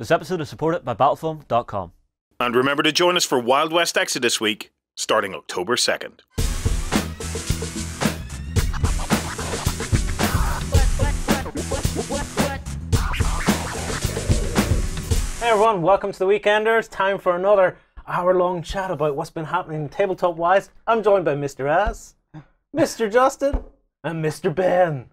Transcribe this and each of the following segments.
This episode is supported by Battlefoam.com. And remember to join us for Wild West Exodus Week, starting October 2nd. Hey everyone, welcome to the Weekenders. Time for another hour-long chat about what's been happening tabletop-wise. I'm joined by Mr. Az, Mr. Justin, and Mr. Ben.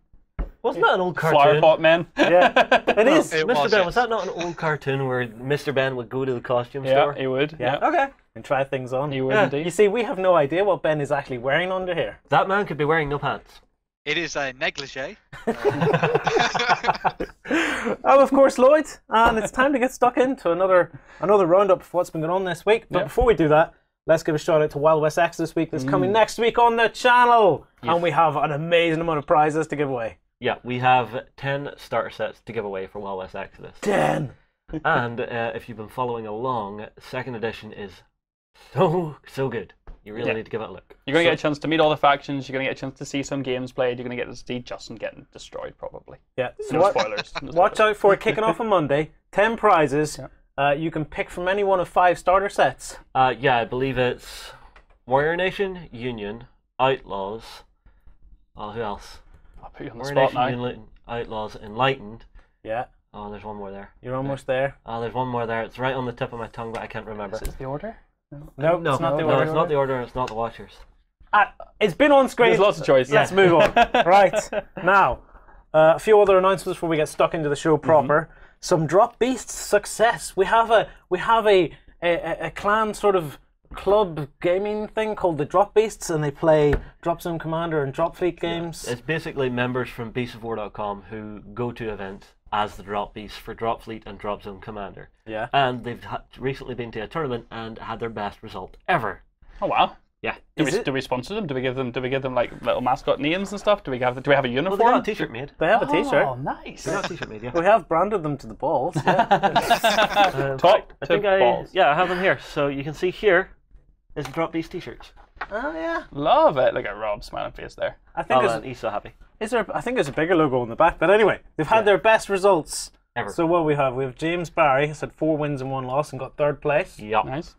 Wasn't that an old Flower cartoon? pot man. Yeah, it is. It Mr. was, Ben, yes. was that not an old cartoon where Mr. Ben would go to the costume Yeah, store? he would. Yeah. Yeah, Okay. And try things on. he would Yeah. indeed. You see, we have no idea what Ben is actually wearing under here. That man could be wearing no pants. It is a negligee. I'm oh, of course Lloyd, and it's time to get stuck into another another roundup of what's been going on this week. But Yeah. before we do that, let's give a shout out to Wild West X this week. That's coming mm. next week on the channel, and we have an amazing amount of prizes to give away. Yeah, we have 10 starter sets to give away for Wild West Exodus. Ten. and uh, if you've been following along, second edition is so, so good. You really Yeah. need to give it a look. You're going to get a chance to meet all the factions. You're going to get a chance to see some games played. You're going to get to see Justin getting destroyed, probably. Yeah. So No what- spoilers. No Watch spoilers. out for it kicking off on Monday. Ten prizes. Yeah. Uh, you can pick from any one of five starter sets. Uh, yeah, I believe it's Warrior Nation, Union, Outlaws. Oh, who else? I'll put you on the Warrior spot now. Union, Outlaws, Enlightened. Yeah. Oh, there's one more there. You're almost there. Oh, there's one more there. It's right on the tip of my tongue, but I can't remember. Is the order? No, No, it's not the no, it's not the order. It's not the Watchers. Ah, it's been on screen. There's lots of choice. Let's move on. right now, uh, a few other announcements before we get stuck into the show proper. Some drop beasts success. We have a we have a a, a- a clan sort of club gaming thing called the Drop Beasts, and they play Dropzone Commander and Drop Fleet games. It's basically members from beastof.com who go to events as the Drop Beast for Drop Fleet and Dropzone Commander. Yeah. And they've ha- recently been to a tournament and had their best result ever. Oh wow. Yeah. Do Is we, it- do we sponsor them? Do we give them? Do we give them like little mascot names and stuff? Do we have? Do we have a Well, uniform? they got a t-shirt made. They have a T-shirt. Oh, nice. They got a t-shirt made, yeah. We have branded them to the balls. Yeah. Uh, Top I tip think I, yeah, I have them here. So you can see here is the Drop these t-shirts. oh yeah. Love it. Look at Rob smiling face there. I think Oh, there's, man, he's so happy. is there. I think there's a bigger logo on the back. But anyway, they've had their best results. Ever. So what we have, we have James Barry has had four wins and one loss and got third place. yeah. Nice.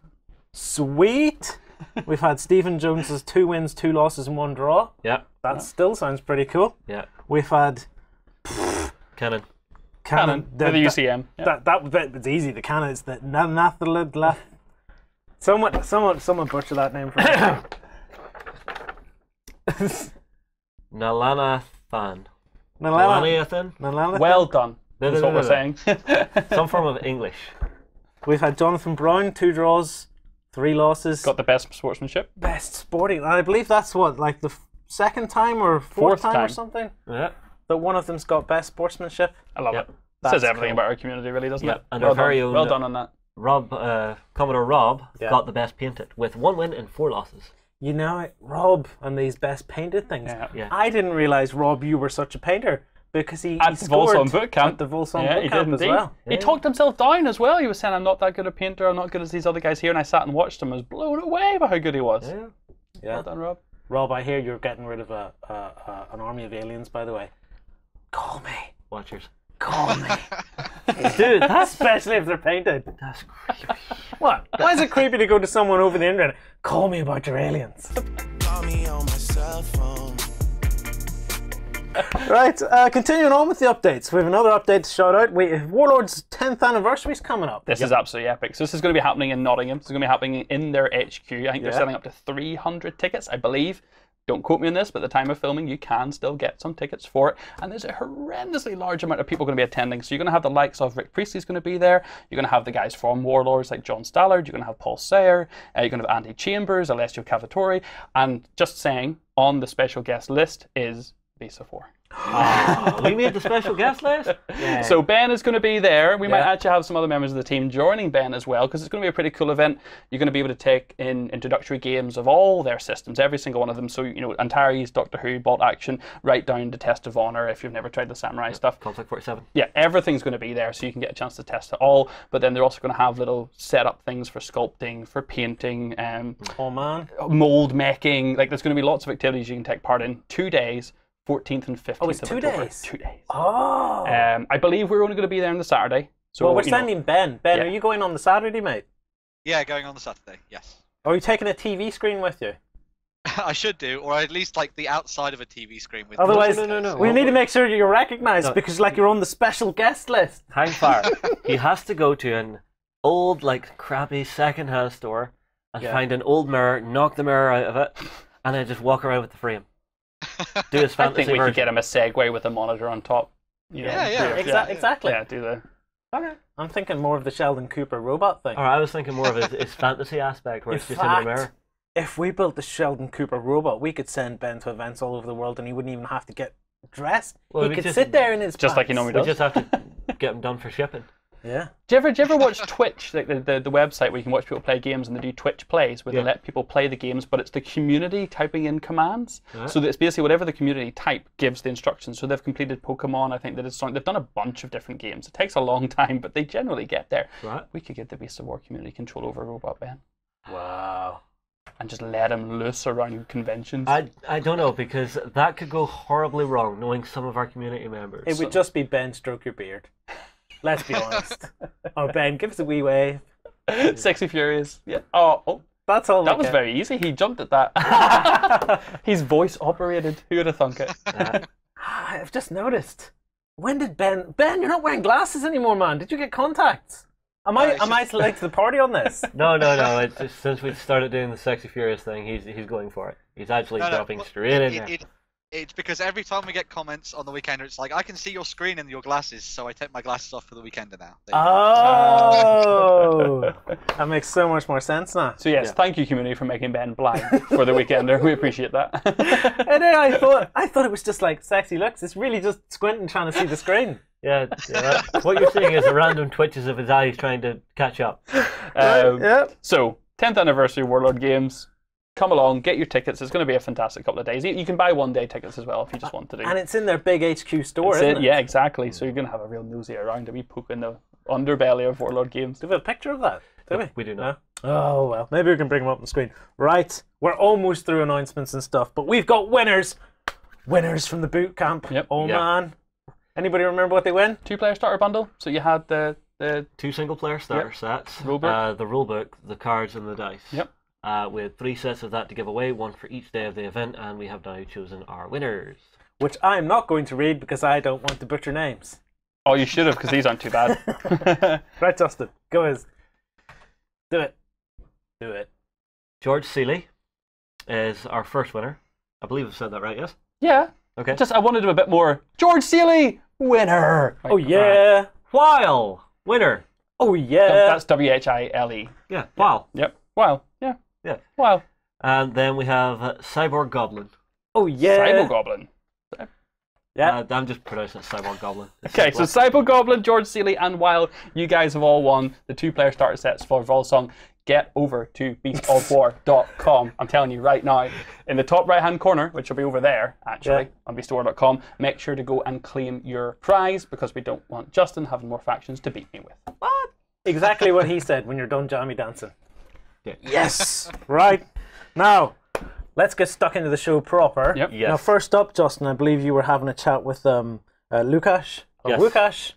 Sweet. We've had Stephen Jones's two wins, two losses, and one draw. Yeah. That still sounds pretty cool. Yeah. We've had Cannon. Canon. the- With the that- UCM. Yeah. That that that it's easy. The canon is the Nathalid. Someone someone someone butcher that name for me. Nalana Than. Nalala. Nalana Nalala. Well done. No, That's no, what no, we're no. saying. Some form of English. We've had Jonathan Brown, two draws, three losses. Got the best sportsmanship. best sporting. And I believe that's what like the f- second time or fourth, Fourth time, or something Yeah. that one of them's got best sportsmanship. I love Yep. it. That's Says everything cool. about our community, really, doesn't Yeah, it? and well our very done. own- Well uh, done on that. Rob, uh, Commodore Rob, Yeah. got the best painted with one win and four losses. You know, Rob on these best painted things. Yeah. Yeah. I didn't realize Rob, you were such a painter because he, At he the scored Wolsung boot camp. at the Wolsung yeah, boot he camp did as indeed. well. He talked himself down as well. He was saying, "I'm not that good a painter. I'm not good as these other guys here." And I sat and watched him. I was blown away by how good he was. Yeah. Yeah. Well done, Rob. Rob, I hear you're getting rid of a, a, a an army of aliens. By the way, call me, Watchers. Call me, dude. Especially if they're painted. That's creepy. What? Why is it creepy to go to someone over the internet? Call me about your aliens. Call me on my cell phone. Right, uh, continuing on with the updates. We have another update to shout out. We Warlord's 10th anniversary is coming up. This is absolutely epic. So this is going to be happening in Nottingham. This is going to be happening in their HQ. I think they're selling up to 300 tickets, I believe. Don't quote me on this, but the time of filming, you can still get some tickets for it. And there's a horrendously large amount of people going to be attending. So you're going to have the likes of Rick Priestley's going to be there. You're going to have the guys from Warlords like John Stallard. You're going to have Paul Sawyer. Uh, you're going to have Andy Chambers, Alessio Cavatore. And just saying, on the special guest list is Visa 4. Ah, we made the special guest list. Yeah. So Ben is going to be there. We might actually have some other members of the team joining Ben as well because it's going to be a pretty cool event. You're going to be able to take in introductory games of all their systems, every single one of them. So you know, Antares, Doctor Who, Bolt Action, right down to Test of Honor if you've never tried the Samurai stuff. Conflict 47. Yeah, everything's going to be there, so you can get a chance to test it all. But then they're also going to have little setup things for sculpting, for painting, um, Oh man. mold making. Like there's going to be lots of activities you can take part in. Two days, 14th and 15th Oh, it's two October. days? Two days. Oh. Um, I believe we're only going to be there on the Saturday, So well, we're you know, sending Ben. Ben, Yeah. are you going on the Saturday, mate? Yeah, going on the Saturday. Yes. Are you taking a TV screen with you? I should do, or at least like the outside of a TV screen with. Otherwise, no, no, no. we need to make sure you're recognised No. because, like, you're on the special guest list. Hang fire. he has to go to an old, like, crappy second-hand store and Yeah. find an old mirror, knock the mirror out of it, and then just walk around with the frame. Do his I fantasy think we could get him a Segway with a monitor on top. You know, Yeah, yeah, do- Exa- exactly. Yeah, do the. Okay. I'm thinking more of the Sheldon Cooper robot thing. Or I was thinking more of his, his fantasy aspect, where In it's just in the mirror. if we built the Sheldon Cooper robot, we could send Ben to events all over the world, and he wouldn't even have to get dressed. Well, he we could just- sit there in his Just like he pants. normally We just have to get him done for shipping. Yeah. Do you ever do you ever watch Twitch, like the, the, the website where you can watch people play games and they do Twitch plays where Yeah. they let people play the games, but it's the community typing in commands. So that it's basically whatever the community type gives the instructions. So they've completed Pokemon. I think that it's they've done a bunch of different games. It takes a long time, but they generally get there. Right. We could give the Beast of War community control over Robot Ben Wow. and just let him loose around conventions. I, I don't know, because that could go horribly wrong, knowing some of our community members. It would just be Ben stroke your beard. Let's be honest. oh, Ben, give us a wee wave. Sexy Furious. Yeah. Oh, oh, That's all. that we was get. very easy. He jumped at that. He's voice operated. Who would have thunk it? Uh, I've just noticed. When did Ben? Ben, you're not wearing glasses anymore, man. Did you get contacts? Am I? Am I late to the party on this? no, no, no. It's just, since we started doing the Sexy Furious thing, he's he's going for it. He's actually No, no, dropping well, straight in it, there. it, it's because every time we get comments on the weekender, it's like I can see your screen and your glasses, so I take my glasses off for the weekender now. There. Oh, that makes so much more sense now. So yes, Yeah. thank you, community, for making Ben blind for the weekender. We appreciate that. And then I thought, I thought it was just like sexy looks. It's really just squinting trying to see the screen. Yeah, yeah that- what you're seeing is the random twitches of his eyes trying to catch up. um, Yep. So, 10th anniversary Warlord Games. Come along, get your tickets. It's going to be a fantastic couple of days. You you can buy one day tickets as well if you just want to do. And it's in their big HQ store, That's isn't it. it? Yeah, exactly. So you're going to have a real nosy around a wee poke in the underbelly of Warlord Games. Do we have a picture of that? Do we? We do not. Oh well, maybe we can bring them up on the screen. Right, we're almost through announcements and stuff, but we've got winners. Winners from the boot camp. Yep. Oh Yeah. man. Anybody remember what they win? Two player starter bundle. So you had the the Two single player starter sets, Rulebook. Uh, the rulebook, the cards, and the dice. Yep. Uh, we had three sets of that to give away, one for each day of the event, and we have now chosen our winners. Which I'm not going to read because I don't want to butcher names. Oh, you should have because these aren't too bad. Right, Justin, go ahead. Do it. Do it. George Seeley is our first winner. I believe I've said that right, yes? yeah. Okay. Just I wanted to do a bit more. George Seeley, winner. Oh yeah. While winner. Oh yeah. That's W H I L E. Yeah, wow. Yep. Wow. Yeah. Yeah. Wow. And then we have uh, Cyborg Goblin. oh yeah. Cyborg Goblin. Yeah. Uh, I'm just pronouncing it Cyborg Goblin. It's Okay, so Cyborg Goblin, George Seeley, and while you guys have all won the two player starter sets for Wolsung, get over to beastofwar.com. I'm telling you right now, in the top right hand corner, which will be over there actually Yeah. on beastofwar.com, make sure to go and claim your prize because we don't want Justin having more factions to beat me with. What? Exactly what he said when you're done jammy dancing. Yeah. Yes. right. Now, let's get stuck into the show proper. Yep. Yes. Now, first up, Justin, I believe you were having a chat with um, uh, Lukasz, or Yes. Wukash,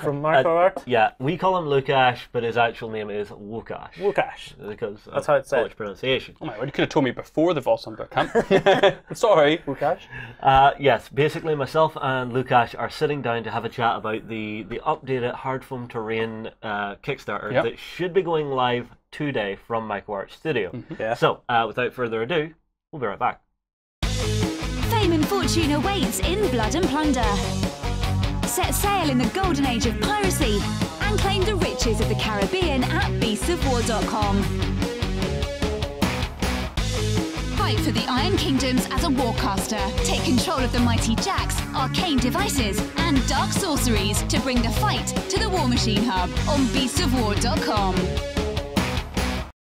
from Micro Uh, Art. Yeah, we call him Lukasz, but his actual name is Wukash. Wukash. Because of That's how it's said. Polish pronunciation. Oh my word, you could have told me before the Wolsung book camp. Sorry, Lukasz. Uh, yes, basically myself and Lukasz are sitting down to have a chat about the, the updated Hard Foam Terrain uh, Kickstarter Yep. that should be going live today from Micro Art Studio. Mm-hmm. Yeah. So, uh, without further ado, we'll be right back. Fame and fortune awaits in Blood and Plunder. Set sail in the golden age of piracy and claim the riches of the Caribbean at beastsofwar.com. Fight for the Iron Kingdoms as a warcaster. Take control of the mighty jacks, arcane devices, and dark sorceries to bring the fight to the Warmachine Hub on beastsofwar.com.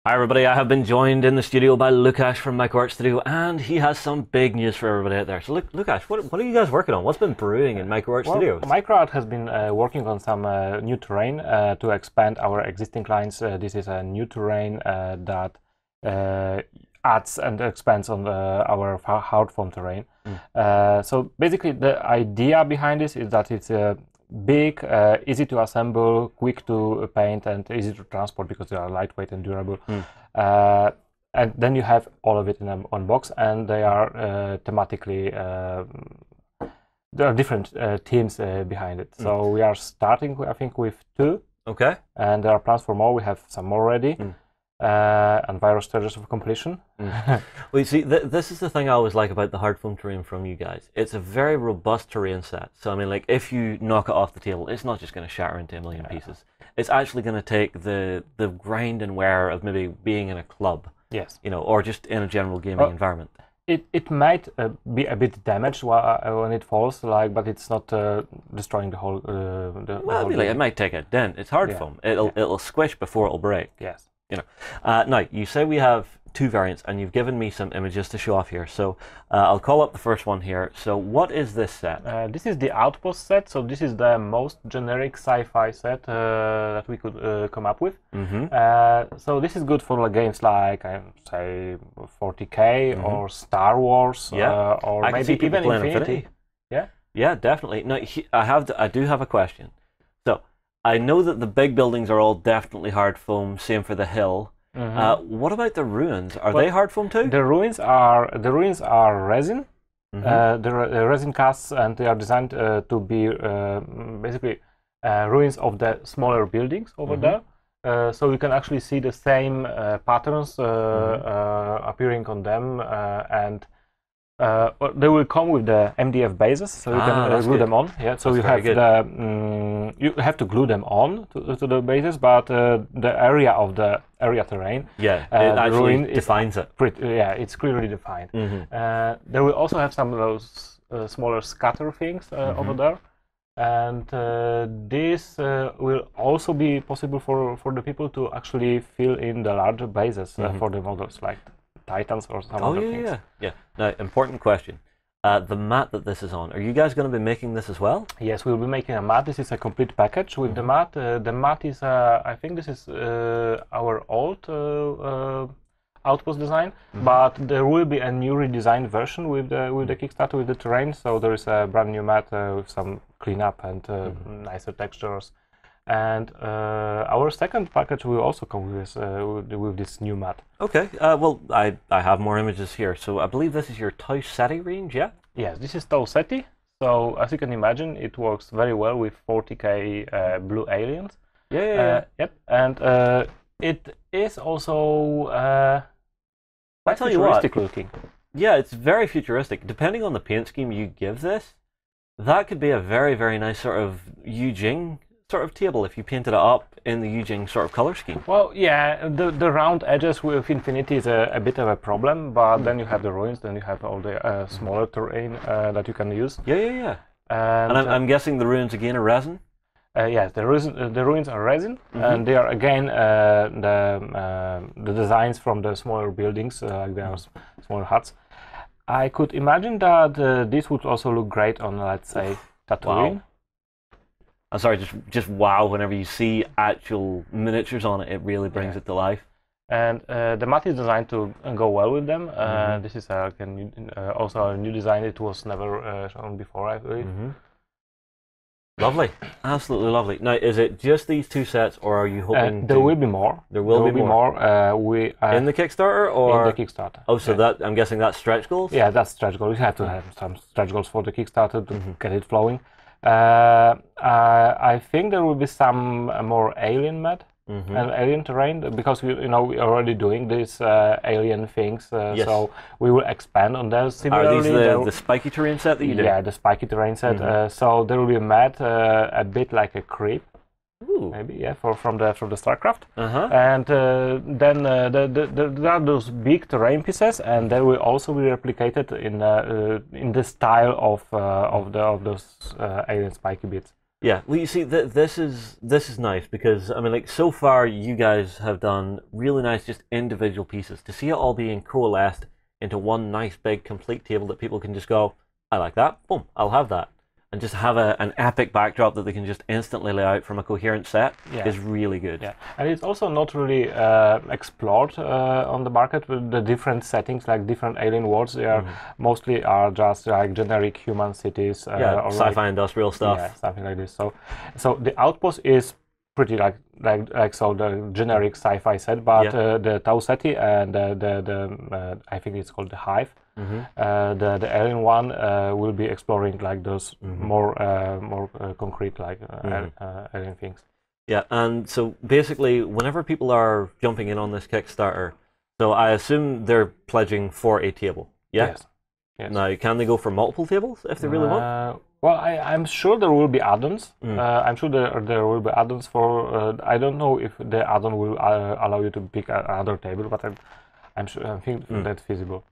Hi everybody, I have been joined in the studio by Lukasz from Micro Art Studio, and he has some big news for everybody out there. So, Luk- Lukasz, what, what are you guys working on? What's been brewing in Micro Art Well, Studio? Microart has been uh, working on some uh, new terrain uh, to expand our existing clients. Uh, this is a new terrain uh, that uh, adds and expands on our hard foam terrain. Uh, so basically, the idea behind this is that it's uh, big, uh, easy to assemble, quick to paint, and easy to transport because they are lightweight and durable. Uh, and then you have all of it in a, one box, and they are uh, thematically. Uh, there are different uh, teams uh, behind it. So we are starting, I think, with two, Okay. and there are plans for more. We have some more ready, uh, and various stages of completion. Well, you see, th- this is the thing I always like about the hard foam terrain from you guys. It's a very robust terrain set. So, I mean, like, if you knock it off the table, it's not just going to shatter into a million pieces. It's actually going to take the the grind and wear of maybe being in a club, Yes. you know, or just in a general gaming Well, environment. It it might uh, be a bit damaged uh, when it falls, like, but it's not uh, destroying the whole. Uh, the, the Well, I whole it might take a dent. It's hard Yeah. foam. It'll it'll squish before it'll break. Yes. You know. Uh, now, you say we have two variants, and you've given me some images to show off here. So uh, I'll call up the first one here. So what is this set? Uh, this is the Outpost set, so this is the most generic sci-fi set uh, that we could uh, come up with. Mm-hmm. Uh, so this is good for like, games like I say 40k or Star Wars. Yeah. uh, or I maybe people even Infinity. Infinity. Yeah. Yeah, definitely. Now, he, I have, I do have a question. I know that the big buildings are all definitely hard foam. Same for the hill. Uh, what about the ruins? Are Well, they hard foam too? The ruins are the ruins are resin. Mhm. Uh, uh, resin casts, and they are designed uh, to be uh, basically uh, ruins of the smaller buildings over Mhm. there. Uh, so you can actually see the same uh, patterns uh, Mm-hmm. uh, appearing on them, uh, and uh, well, they will come with the MDF bases, so you Ah, can uh, glue good. them on. Yeah, so That's you have good. the mm, you have to glue them on to, to the bases, but uh, the area of the area terrain yeah, uh, it actually defines it. pretty, yeah, it's clearly defined. Mhm. Uh, they will also have some of those uh, smaller scatter things uh, Mm-hmm. over there, and uh, this uh, will also be possible for for the people to actually fill in the larger bases uh, for the models like Titans or some Mm-hmm. Oh other yeah, things. yeah, yeah. Now, important question. Uh, the mat that this is on. Are you guys going to be making this as well? Yes, we'll be making a mat. This is a complete package with the mat. Uh, the mat is, uh, I think, this is uh, our old uh, uh, outpost design, but there will be a new redesigned version with the with the Kickstarter with the terrain. So there is a brand new mat uh, with some cleanup and uh, nicer textures. And uh, our second package will also come with uh, with, this new mat. Okay. Uh, well, I, I have more images here. So I believe this is your Tau Ceti range, yeah? Yes, this is Tau Ceti. So as you can imagine, it works very well with 40k uh, blue aliens. Yeah, yeah, yeah. Uh, yep, and uh, it is also uh, quite tell you what. futuristic looking. Yeah, it's very futuristic. Depending on the paint scheme you give this, that could be a very, very nice sort of Yujing sort of table if you painted it up in the Yujing sort of color scheme. Well, yeah, the the round edges with Infinity is a, a bit of a problem, but then you have the ruins, then you have all the uh, smaller terrain uh, that you can use. Yeah, yeah, yeah. And, And I'm, uh, I'm guessing the ruins again are resin. Uh, yes, the, resin, uh, the ruins are resin, Mm-hmm. and they are again uh, the the designs from the smaller buildings, uh, like they are smaller huts. I could imagine that uh, this would also look great on, let's say, Tatooine. I'm sorry, just just wow. Whenever you see actual miniatures on it, it really brings Yeah. it to life. And uh, the mat is designed to uh, go well with them. Uh, Mm-hmm. This is uh, a new, uh, also a new design. It was never uh, shown before, I believe. Mm-hmm. Lovely, absolutely lovely. Now, is it just these two sets, or are you hoping there to- will be more. There will be more. Uh, we uh, in the Kickstarter, or in the Kickstarter. oh, so Yeah. that I'm guessing that's stretch goals. Yeah, that's stretch goal. You have to have some stretch goals for the Kickstarter to Mm-hmm. get it flowing. Uh, uh, I think there will be some uh, more alien map Mhm. and alien terrain because we, you know, we're already doing these uh, alien things. Uh, Yes. So we will expand on those. Are these the, the spiky terrain set that you do? yeah, the spiky terrain set. Mhm. Uh, so there will be a mat, uh, a bit like a creep, Ooh. maybe, yeah, for from the from the Starcraft. Uh huh. And uh, then uh, the, the, the, there are those big terrain pieces, and they will also be replicated in uh, uh, in the style of uh, of the of those uh, alien spiky bits. Yeah, well, you see, th- this is this is nice because I mean, like so far, you guys have done really nice, just individual pieces. To see it all being coalesced into one nice big complete table that people can just go, I like that, boom, I'll have that. And just have a, an epic backdrop that they can just instantly lay out from a coherent set Yeah. is really good. Yeah, and it's also not really uh, explored uh, on the market with the different settings, like different alien worlds. They are mostly are just like generic human cities. Uh. Yeah, or sci-fi like, industrial stuff. Yeah, something like this. So, so the outpost is pretty like like like so the generic sci-fi set, but Yeah. uh, the Tau Ceti and the the, the uh, I think it's called the Hive. Mm-hmm. Uh, the the alien one uh, will be exploring like those Mm-hmm. more uh, more uh, concrete like uh, al- uh, alien things. Yeah, and so basically, whenever people are jumping in on this Kickstarter, so I assume they're pledging for a table. Yeah. Yes. Yes. Now, can they go for multiple tables if they really want? Well, I, I'm sure there will be add-ons. Mm. Uh, I'm sure there, there will be add-ons for. Uh, I don't know if the add-on will uh, allow you to pick another table, but I'm, I'm sure I think Mm. that's feasible.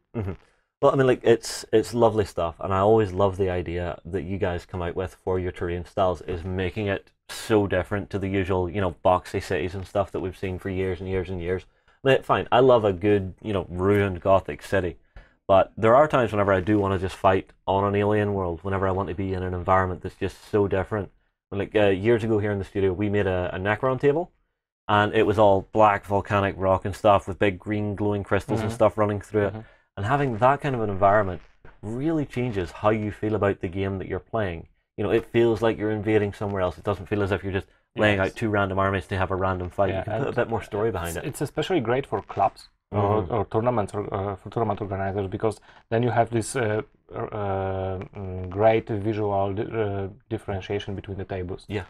Well, I mean, like it's it's lovely stuff, and I always love the idea that you guys come out with for your terrain styles is making it so different to the usual, you know, boxy cities and stuff that we've seen for years and years and years. I mean, fine, I love a good, you know, ruined gothic city, but there are times whenever I do want to just fight on an alien world. Whenever I want to be in an environment that's just so different. Like uh, years ago here in the studio, we made a, a Necron table, and it was all black volcanic rock and stuff with big green glowing crystals and stuff running through it. And having that kind of an environment really changes how you feel about the game that you're playing. You know, it feels like you're invading somewhere else. It doesn't feel as if you're just laying Yes. out two random armies to have a random fight. Yeah, you can put a bit more story behind it. it's especially great for clubs or, or tournaments or uh, for tournament organizers because then you have this uh, uh, mm, great visual di- uh, differentiation between the tables. Yeah.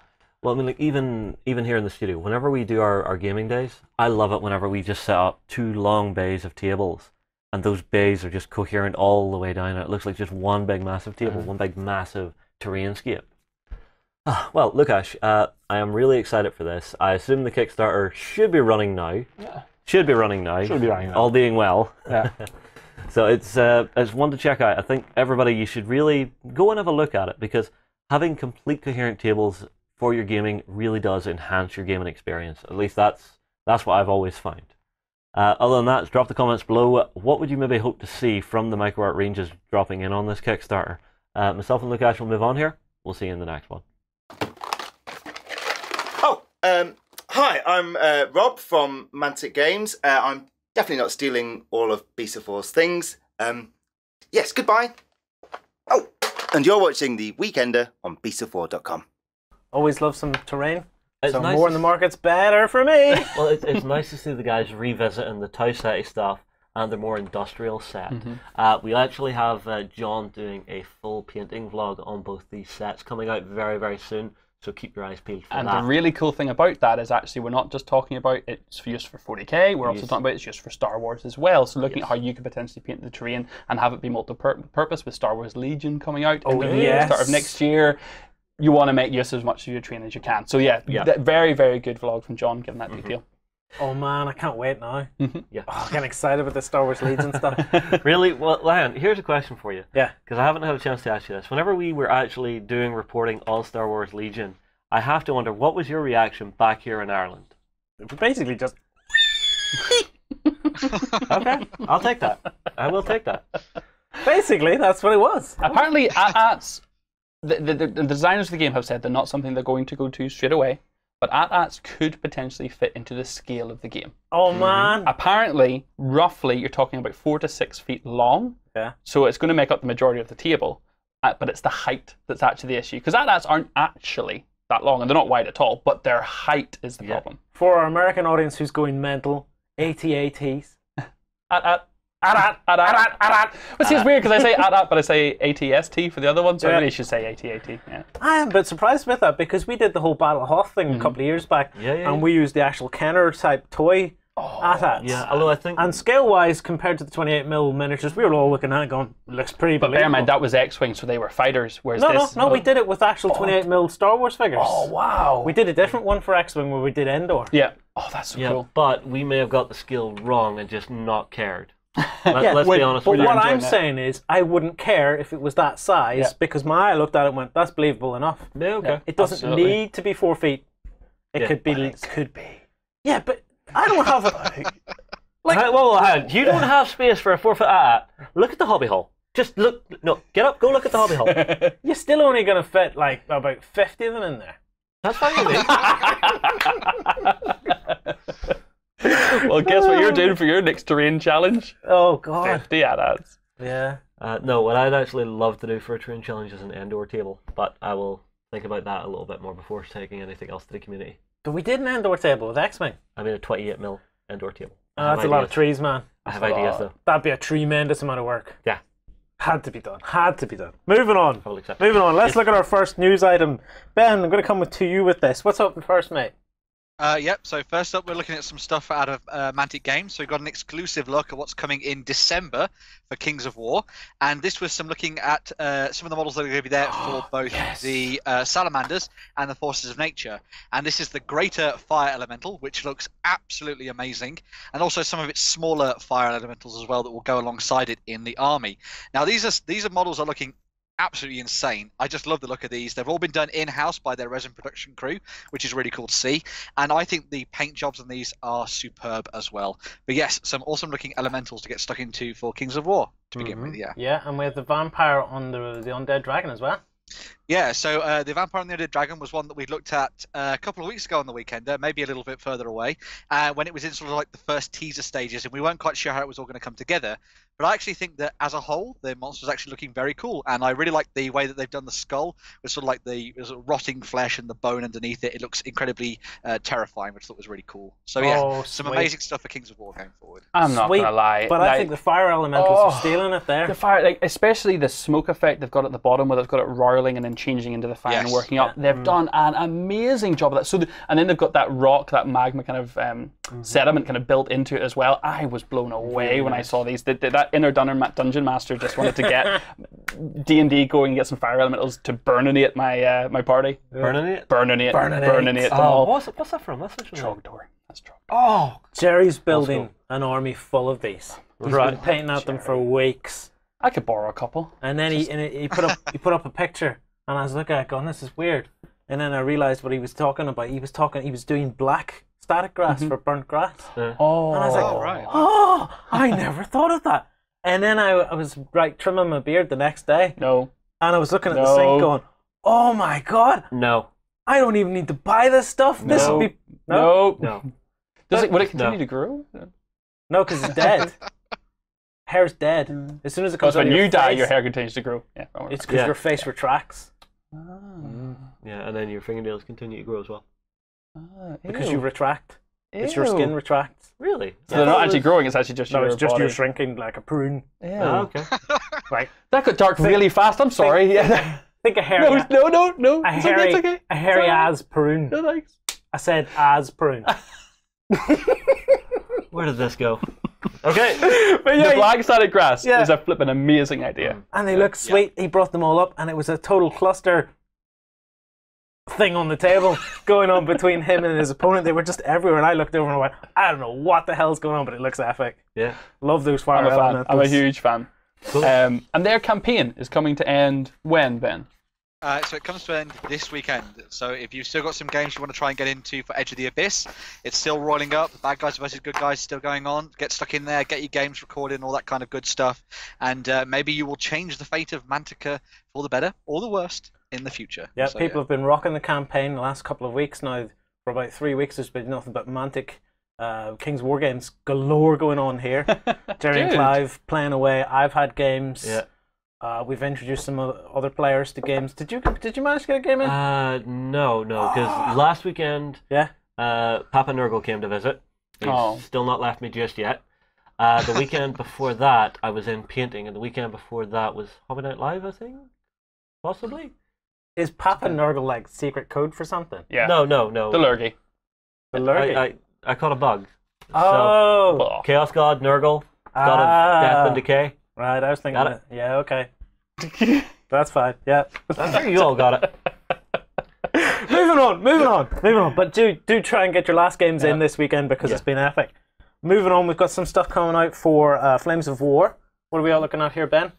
Well, I mean, like even even here in the studio, whenever we do our, our gaming days, I love it whenever we just set up two long bays of tables, and those bays are just coherent all the way down. It looks like just one big massive table, one big massive terrainscape. Ah, well, Lukasz, uh, I am really excited for this. I assume the Kickstarter should be running now. Yeah. Should be running now. Should be running now. All being well. Yeah. So it's uh, it's one to check out. I think everybody you should really go and have a look at it because having complete coherent tables for your gaming really does enhance your gaming experience. At least that's that's what I've always found. Uh, other than that, drop the comments below. What would you maybe hope to see from the MicroArt ranges dropping in on this Kickstarter? Uh, myself and Lukasz will move on here. We'll see you in the next one. Oh, um, hi, I'm uh, Rob from Mantic Games. Uh, I'm definitely not stealing all of Beast of War's things. Um, yes, goodbye. Oh, and you're watching The Weekender on beastofwar.com. Always love some terrain. It's so nice more in the market's better for me. well, it's, it's nice to see the guys revisiting the Tau Ceti stuff and the more industrial set. Uh, we actually have uh, John doing a full painting vlog on both these sets coming out very, very soon. So keep your eyes peeled for And that. And the really cool thing about that is actually we're not just talking about it's for use for 40k. We're also talking about it's used for Star Wars as well. So looking at how you could potentially paint the terrain and have it be multi-purpose with Star Wars Legion coming out Oh, in the year, start of next year. You want to make use as much of your terrain as you can. So yeah, Yeah. th- very very good vlog from John, giving that mm-hmm. detail. oh man, I can't wait now. Mm-hmm. Yeah. Oh, I'm getting excited about the Star Wars leads and stuff. really? Well, Lion, here's a question for you. Yeah. Because I haven't had a chance to ask you this. Whenever we were actually doing reporting on Star Wars Legion, I have to wonder what was your reaction back here in Ireland? Basically, just Okay, I'll take that. I will take that. basically that's what it was. Apparently, AT-ATs, the, the, the the designers of the game have said they're not something they're going to go to straight away. But AT-ATs could potentially fit into the scale of the game. Oh man. apparently, roughly, you're talking about four to six feet long. Yeah. So it's going to make up the majority of the table, uh, but it's the height that's actually the issue because AT-ATs aren't actually that long and they're not wide at all, but their height is the Yeah. problem. For our American audience who's going mental, ATATs. AT-AT. AT-AT, AT-AT, AT-AT. Which is uh, weird because I say AT-AT, but I say ATST for the other one, so Yeah. I really should say AT-AT. Yeah. I am a bit surprised with that because we did the whole Battle of Hoth thing a mm-hmm. couple of years back, Yeah, yeah, and yeah. we used the actual Kenner type toy oh, AT-ATs. Yeah, although I think And scale wise, compared to the 28mm miniatures, we were all looking at it going, looks pretty But bear in believable. mind, that was X-Wing, so they were fighters, whereas no, no, this... no, we did it with actual 28mm Star Wars figures. Oh, wow. We did a different one for X Wing where we did Endor. Yeah. Oh, that's so yeah, cool. but we may have got the skill wrong and just not cared. Let, Yeah, us wait, be honest But with what I'm that. saying is, I wouldn't care if it was that size Yeah. because my eye looked at it and went, "That's believable enough." Yeah, okay. It doesn't Absolutely. need to be four feet. It Yeah. could be. It Could be. Yeah, but I don't have a. Like, well, hang on, you don't have space for a four foot at. Look at the hobby hole. Just look. No, get up. Go look at the hobby hole. You're still only going to fit like about 50 of them in there. That's fine with me. well, guess what you're doing for your next terrain challenge? Oh, God. 50 add-ons. Yeah. Uh, no, what I'd actually love to do for a train challenge is an Endor table, but I will think about that a little bit more before taking anything else to the community. But we did an Endor table with X-Wing. I mean, a 28 mil Endor table. Oh, that's a lot of trees, man. I have ideas though. That'd be a tremendous amount of work. Yeah, Had to be done. Had to be done. Moving on. Moving on. Let's look at our first news item. Ben, I'm going to come with to you with this. What's up first, mate? Uh, yep. So first up, we're looking at some stuff out of uh, Mantic Games. So we've got an exclusive look at what's coming in December for Kings of War, and this was some looking at uh, some of the models that are going to be there for both the uh, salamanders and the forces of nature. And this is the Greater Fire Elemental, which looks absolutely amazing, and also some of its smaller fire elementals as well that will go alongside it in the army. Now these are these are models are looking absolutely insane. I just love the look of these. They've all been done in house by their resin production crew, which is really cool to see. And I think the paint jobs on these are superb as well. But yes, some awesome looking elementals to get stuck into for Kings of War to begin with. Yeah. Yeah, and we have the vampire on the the undead dragon as well. Yeah, so uh, the Vampire and the Undead Dragon was one that we looked at uh, a couple of weeks ago on the weekend, uh, maybe a little bit further away, uh, when it was in sort of like the first teaser stages, and we weren't quite sure how it was all going to come together. But I actually think that as a whole, the monster's actually looking very cool, and I really like the way that they've done the skull with sort of like the sort of rotting flesh and the bone underneath it. It looks incredibly uh, terrifying, which I thought was really cool. So yeah, Oh, some amazing stuff for Kings of War going forward. I'm not Sweet, gonna lie, But I think the fire elementals Oh. are stealing it there. the fire, like especially the smoke effect they've got at the bottom, where they've got it roiling and then changing into the fire and Yes. working up. They've done an amazing job of that. So, the, and then they've got that rock, that magma kind of um, sediment kind of built into it as well. I was blown away when I saw these. The, the, that inner dungeon, ma- dungeon master just wanted to get D and D going and get some fire elementals to burninate my uh, my party. Burning it. Burninate, Burnинate. burninate them Oh, all. what's, what's that from? That's interesting. Trogdor. That's Trogdor. Oh, Jerry's building an army full of these. He's Right. been painting at them for weeks, I could borrow a couple. and then he and he put up he put up a picture, and I was looking at it going, "This is weird." And then I realized what he was talking about. He was talking. He was doing black static grass mm-hmm. for burnt grass. Oh, And I was like, Oh, right. "Oh, I never thought of that." And then I, I was like trimming my beard the next day, no. and I was looking at the No. sink going, "Oh my god, no. I don't even need to buy this stuff. This No. would be No. No. Does it, would it continue No. to grow? no, because it's dead. Hair's dead. As soon as it comes Because when out you your die, your hair continues to grow. Yeah. It's because Yeah. your face retracts ah. Yeah, and then your fingernails continue to grow as well. About because you retract. It's your skin retracts. Really? So they're not actually growing. It's actually just No, your it's just body. you shrinking like a prune. Ew. Oh, okay. Right. That got dark really fast. I'm sorry. Yeah. Think a hairy, no, no, no, no. a It's hairy, okay. It's okay. a hairy It's as prune. No thanks. I said as prune. Where did this go? Okay. but the yeah, black sided grass Yeah. is a flipping amazing idea. and they look sweet. He brought them all up, and it was a total cluster thing on the table going on between him and his opponent. They were just everywhere, and I looked over and I went, "I don't know what the hell's going on, but it looks epic." Yeah. Love those fire I'm a fan. I'm a huge fan. Um, and their campaign is coming to end when, Ben? Uh, so it comes to an end this weekend. So if you've still got some games you want to try and get into for Edge of the Abyss, it's still rolling up. Bad guys versus good guys still going on. Get stuck in there, get your games recorded, and all that kind of good stuff. And uh, maybe you will change the fate of Mantica for the better or the worst in the future. Yeah, So, people have been rocking the campaign the last couple of weeks now. For about three weeks, there's been nothing but Mantic uh, King's War games galore going on here. Jerry and Clive playing away. I've had games. Yeah. Uh, we've introduced some other players to games. Did you did you manage to get a game in? Uh, no, no, because last weekend, yeah. uh, Papa Nurgle came to visit. He's Oh. still not left me just yet. Uh, the weekend before that, I was in painting, and the weekend before that was Hobby Night Live, I think, possibly. Is Papa Nurgle like secret code for something? Yeah. No, no, no. The Lurgy. The lurgy. I, I, I caught a bug. oh, Oh. Chaos God, Nurgle, God Ah. of Death and Decay. right. I was thinking. Got that- Yeah. Okay. That's fine. Yeah. I'm sure you all got it. moving on, moving on, moving on. But do do try and get your last games in this weekend because it's been epic. Moving on, we've got some stuff coming out for uh, Flames of War. What are we all looking at here, Ben?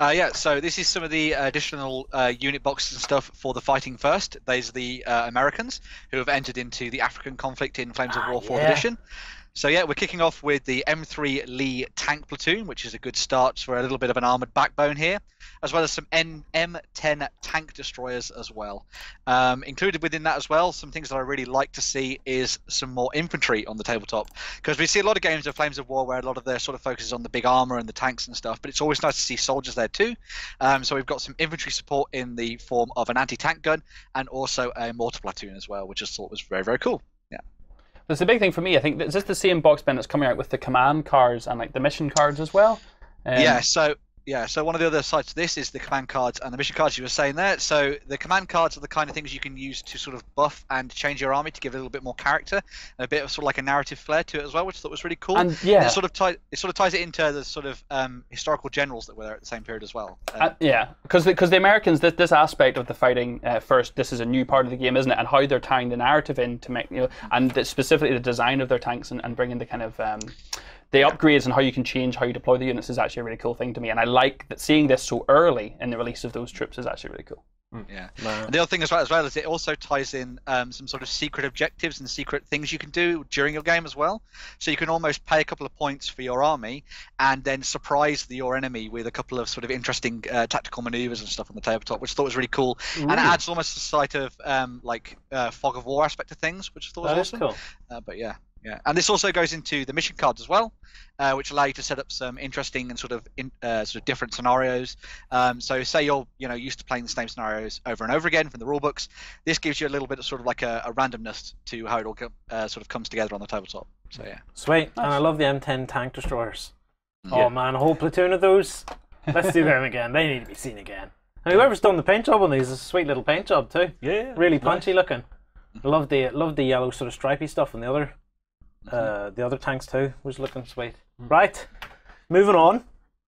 Uh, yeah, so this is some of the additional uh, unit boxes and stuff for the Fighting First. These are the uh, Americans who have entered into the African conflict in Flames of War 4th yeah. Edition. So yeah, we're kicking off with the M3 Lee tank platoon, which is a good start for a little bit of an armored backbone here, as well as some N- M10 tank destroyers as well. Um, included within that as well, some things that I really like to see is some more infantry on the tabletop, because we see a lot of games of Flames of War where a lot of their sort of focus is on the big armor and the tanks and stuff, but it's always nice to see soldiers there too. Um, so we've got some infantry support in the form of an anti-tank gun and also a mortar platoon as well, which I thought was very very cool. There's a big thing for me. I think is this the same box bin that's coming out with the command cards and like the mission cards as well? Um, yeah, so yeah, so one of the other sides to this is the command cards and the mission cards you were saying there. So the command cards are the kind of things you can use to sort of buff and change your army to give it a little bit more character and a bit of sort of like a narrative flair to it as well, which I thought was really cool. And, yeah. it sort of ties it sort of ties it into the sort of um, historical generals that were there at the same period as well. Um, Uh, yeah, because because the, Americans, this, this aspect of the fighting uh, first, this is a new part of the game, isn't it? And how they're tying the narrative in to make you know, and the, specifically the design of their tanks and, and bringing the kind of um, the upgrades and how you can change how you deploy the units is actually a really cool thing to me. And I like that seeing this so early in the release of those troops is actually really cool. Yeah. And the other thing as well, as well is it also ties in um, some sort of secret objectives and secret things you can do during your game as well. So you can almost pay a couple of points for your army and then surprise the, your enemy with a couple of sort of interesting uh, tactical maneuvers and stuff on the tabletop, which I thought was really cool. And it adds almost a sight of um, like uh, fog of war aspect to things, which I thought was That is awesome. cool. Uh, but yeah, yeah, and this also goes into the mission cards as well, uh, which allow you to set up some interesting and sort of in, uh, sort of different scenarios. Um, so, say you're you know used to playing the same scenarios over and over again from the rule books, this gives you a little bit of sort of like a, a randomness to how it all co- uh, sort of comes together on the tabletop. So yeah, Sweet. And I love the M10 tank destroyers. Oh man, a whole platoon of those. Let's do them again. They need to be seen again. And whoever's done the paint job on these is a sweet little paint job too. Yeah, Really it's nice. punchy looking. Love the love the yellow sort of stripy stuff on the other uh, the other tanks too. Was looking sweet. Right. Moving on.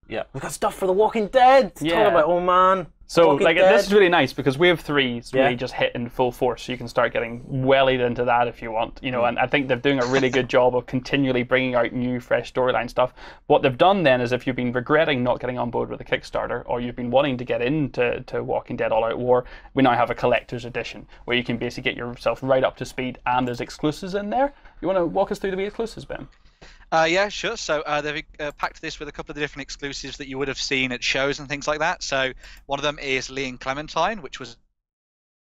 Yeah. We've got stuff for the Walking Dead. to Yeah. Talk about oh man. So Walking like Dead. this is really nice because Wave Three is really Yeah. just hit in full force. So you can start getting wellied into that if you want, you know. And I think they're doing a really good job of continually bringing out new, fresh storyline stuff. What they've done then is if you've been regretting not getting on board with the Kickstarter, or you've been wanting to get into to Walking Dead All Out War, we now have a collector's edition where you can basically get yourself right up to speed, and there's exclusives in there. You want to walk us through the exclusives, Ben? Uh, yeah, sure. So uh, they've uh, packed this with a couple of the different exclusives that you would have seen at shows and things like that. So one of them is Lee and Clementine, which was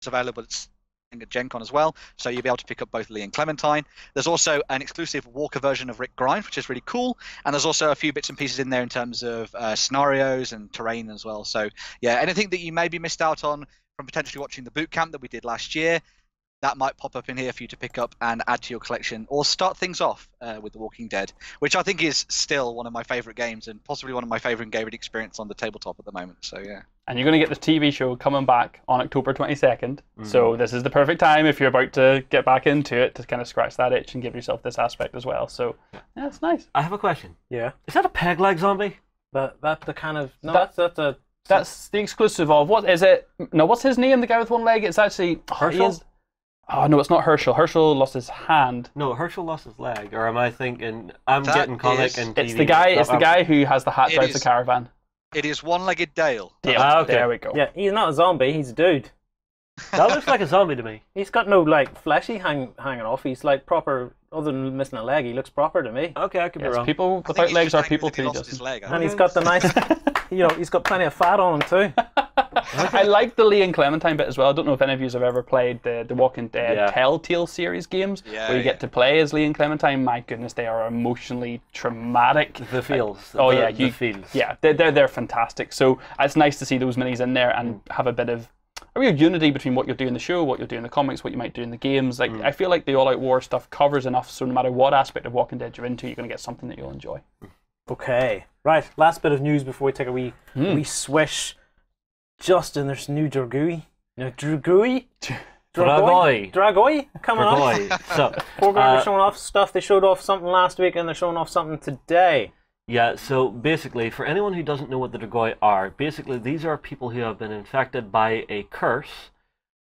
available at at Gen Con as well. So you'll be able to pick up both Lee and Clementine. There's also an exclusive Walker version of Rick Grimes, which is really cool. And there's also a few bits and pieces in there in terms of uh, scenarios and terrain as well. So yeah, anything that you maybe missed out on from potentially watching the boot camp that we did last year, that might pop up in here for you to pick up and add to your collection, or start things off uh, with The Walking Dead, which I think is still one of my favorite games and possibly one of my favorite gaming experience on the tabletop at the moment. So yeah. and you're going to get the TV show coming back on October 22nd. So this is the perfect time if you're about to get back into it to kind of scratch that itch and give yourself this aspect as well. So yeah, it's nice. I have a question. Yeah. Is that a peg leg zombie? That that the kind of no That- that's that's a That's the exclusive of what is it? No, what's his name? The guy with one leg. It's actually oh, he Hershel? is- Oh no, it's not Hershel. Hershel lost his hand. No, Hershel lost his leg, or am I thinking I'm That getting comic is- and TV It's the guy. It's the guy who has the hat It drives the is- caravan. It is one-legged Dale. Dale. Ah, okay. There we go. yeah. He's not a zombie. He's a dude. That looks like a zombie to me. He's got no like fleshy hang, hanging off. He's like proper. Other than missing a leg, he looks proper to me. Okay, I could Yes, be wrong. people without legs are people too. lost Justin. leg, And he's got the nice, you know, he's got plenty of fat on him too. I like the Lee and Clementine bit as well. I don't know if any of you have ever played the, the Walking Dead Yeah. Telltale series games Yeah, where you yeah. get to play as Lee and Clementine. My goodness, they are emotionally traumatic. The feels. Uh, oh the, yeah, the you, feels. yeah, they're, they're they're fantastic. So it's nice to see those minis in there and hmm. have a bit of a real unity between what you'll do in the show, what you'll do in the comics, what you might do in the games. Like I feel like the All Out War stuff covers enough, so no matter what aspect of Walking Dead you're into, you're going to get something that you'll enjoy. Okay, right. Last bit of news before we take a wee Hmm. wee swish. Justin, there's new Dragui. No, Dragui. Dragoi. Dragoi coming up. Boy. So, 4Ground uh, are showing off stuff. They showed off something last week, and they're showing off something today. Yeah, so basically, for anyone who doesn't know what the Dragoi are, basically these are people who have been infected by a curse,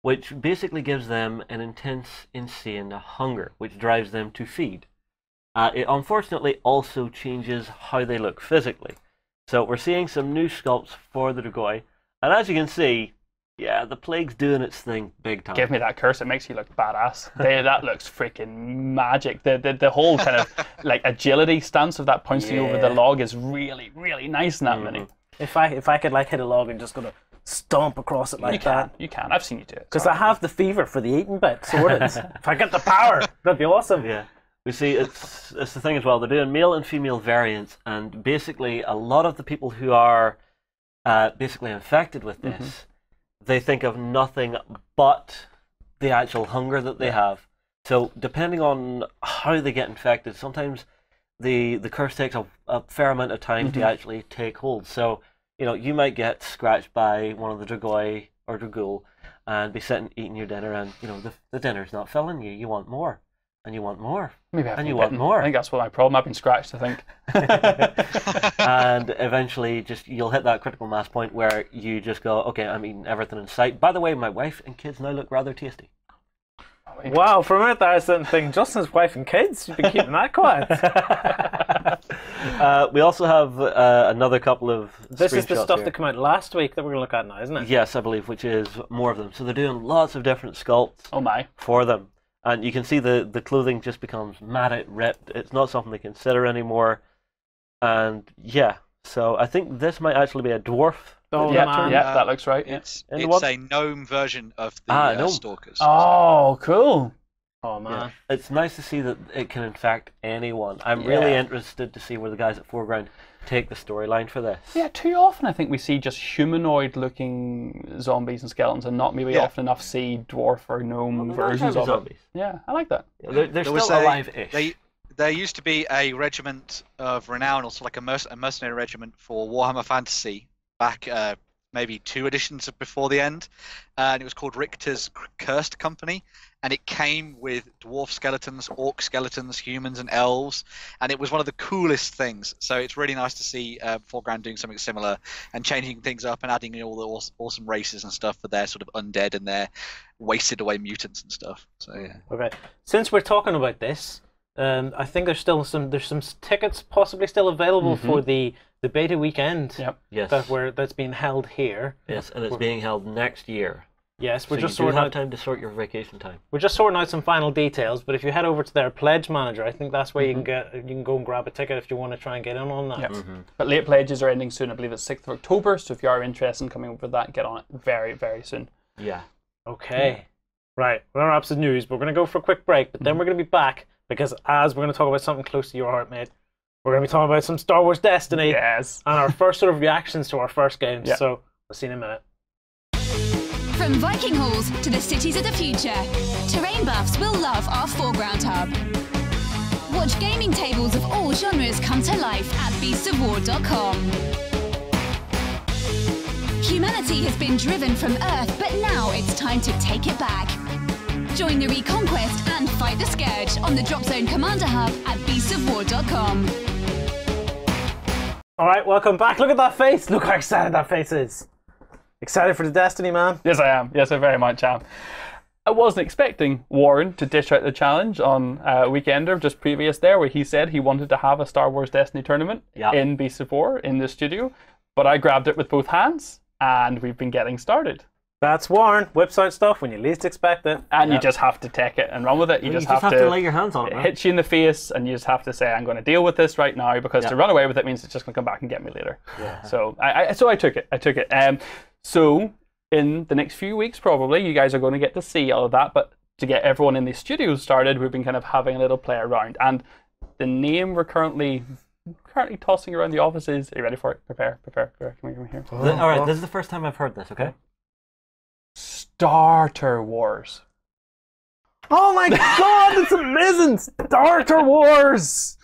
which basically gives them an intense, insane hunger, which drives them to feed. Uh, it unfortunately also changes how they look physically. So we're seeing some new sculpts for the Dragoi, and as you can see, Yeah, the plague's doing its thing big time. Give me that curse. It makes you look badass. They, that looks freaking magic. The, the the whole kind of like agility stance of that pouncing over the log is really really nice in that mini. If I if I could like hit a log and just gonna stomp across it like You like can, that. you can. I've seen you do it. Because I have the fever for the eating bit sorted. if I get the power, that'd be awesome. Yeah. We see it's it's the thing as well. They're doing male and female variants, and basically a lot of the people who are uh, basically infected with this, they think of nothing but the actual hunger that they have. So depending on how they get infected, sometimes the the curse takes a, a fair amount of time to mm-hmm. actually take hold. So you know you might get scratched by one of the Dragoi or Dragul and be sitting eating your dinner, and you know the the dinner's not filling you. You want more, and you want more. Maybe I've and been you want more. I think that's what my problem. I've been scratched. I think. and eventually just you'll hit that critical mass point where you just go, okay, I'm eating everything in sight. By the way, my wife and kids now look rather tasty. Wow, for a minute there I was sitting thinking, Justin's wife and kids, you've been keeping that quiet. Uh, we also have uh, another couple of. this is the stuff here. that came out last week that we're going to look at now, isn't it? Yes, I believe, which is more of them. So they're doing lots of different sculpts Oh my. for them, and you can see the the clothing just becomes matted, ripped. It's not something they consider anymore, and yeah. So I think this might actually be a dwarf. Oh, yeah, man. yeah, that looks right. It's And it's what- a gnome version of the Ah, uh, stalkers. Oh, cool. Oh, man. Yeah. It's nice to see that it can infect anyone. I'm really interested to see where the guys at 4Ground take the storyline for this. Yeah, too often I think we see just humanoid-looking zombies and skeletons, and not maybe Yeah. often enough see dwarf or gnome Well, versions not of it. zombies. Yeah, I like that. Yeah, They're, they're still alive-ish. They, there used to be a regiment of renown, also like a, merc- a mercenary regiment for Warhammer Fantasy back uh, maybe two editions before the end, uh, and it was called Richter's Cursed Company, and it came with dwarf skeletons, orc skeletons, humans, and elves, and it was one of the coolest things. So it's really nice to see uh, 4Ground doing something similar and changing things up and adding in all the awesome races and stuff for their sort of undead and their wasted away mutants and stuff. So yeah. Okay. Since we're talking about this, um, I think there's still some there's some tickets possibly still available for the the beta weekend Yep. yes. that were that's being held here. yes, and it's being held next year. Yes, we're so just you do sorting have out time to sort your vacation time. we're just sorting out some final details. But if you head over to their pledge manager, I think that's where you can get you can go and grab a ticket if you want to try and get in on that. Yep. Mm-hmm. But late pledges are ending soon. I believe it's 6th of October. So if you are interested in coming over that, get on it very, very soon. Yeah. Okay. Right. We're on opposite news, but we're going to go for a quick break, but then we're going to be back because as we're going to talk about something close to your heart, mate, we're going to be talking about some Star Wars Destiny Yes. and our first sort of reactions to our first games. Yeah. So we'll see you in a minute. From Viking halls to the cities of the future, terrain buffs will love our 4Ground hub. Watch gaming tables of all genres come to life at beastsofwar.com. Humanity has been driven from Earth, but now it's time to take it back. Join the Reconquest and fight the Scourge on the Dropzone Commander Hub at beastsofwar.com. All right, welcome back. Look at that face. Look how excited that face is. Excited for the Destiny, man. Yes, I am. Yes, I very much am. I wasn't expecting Warren to dish out the challenge on uh, Weekender just previous there, where he said he wanted to have a Star Wars Destiny tournament Yeah. in Beast of War in the studio. But I grabbed it with both hands, and we've been getting started. That's Warren. Whips out stuff when you least expect it. And you just have to take it and run with it. You, You just, just have, have to to, lay your hands on it, it man. hits you in the face, and you just have to say, "I'm going to deal with this right now," because to run away with it means it's just going to come back and get me later. So I, I so I took it. I took it. Um, so in the next few weeks, probably you guys are going to get to see all of that. But to get everyone in the studios started, we've been kind of having a little play around. And the name we're currently currently tossing around the office is. Are you ready for it? Prepare, prepare, prepare. Come here, come here. Th- all right, this is the first time I've heard this. Okay. Starter Wars. Oh my god, it's amazing! Starter Wars!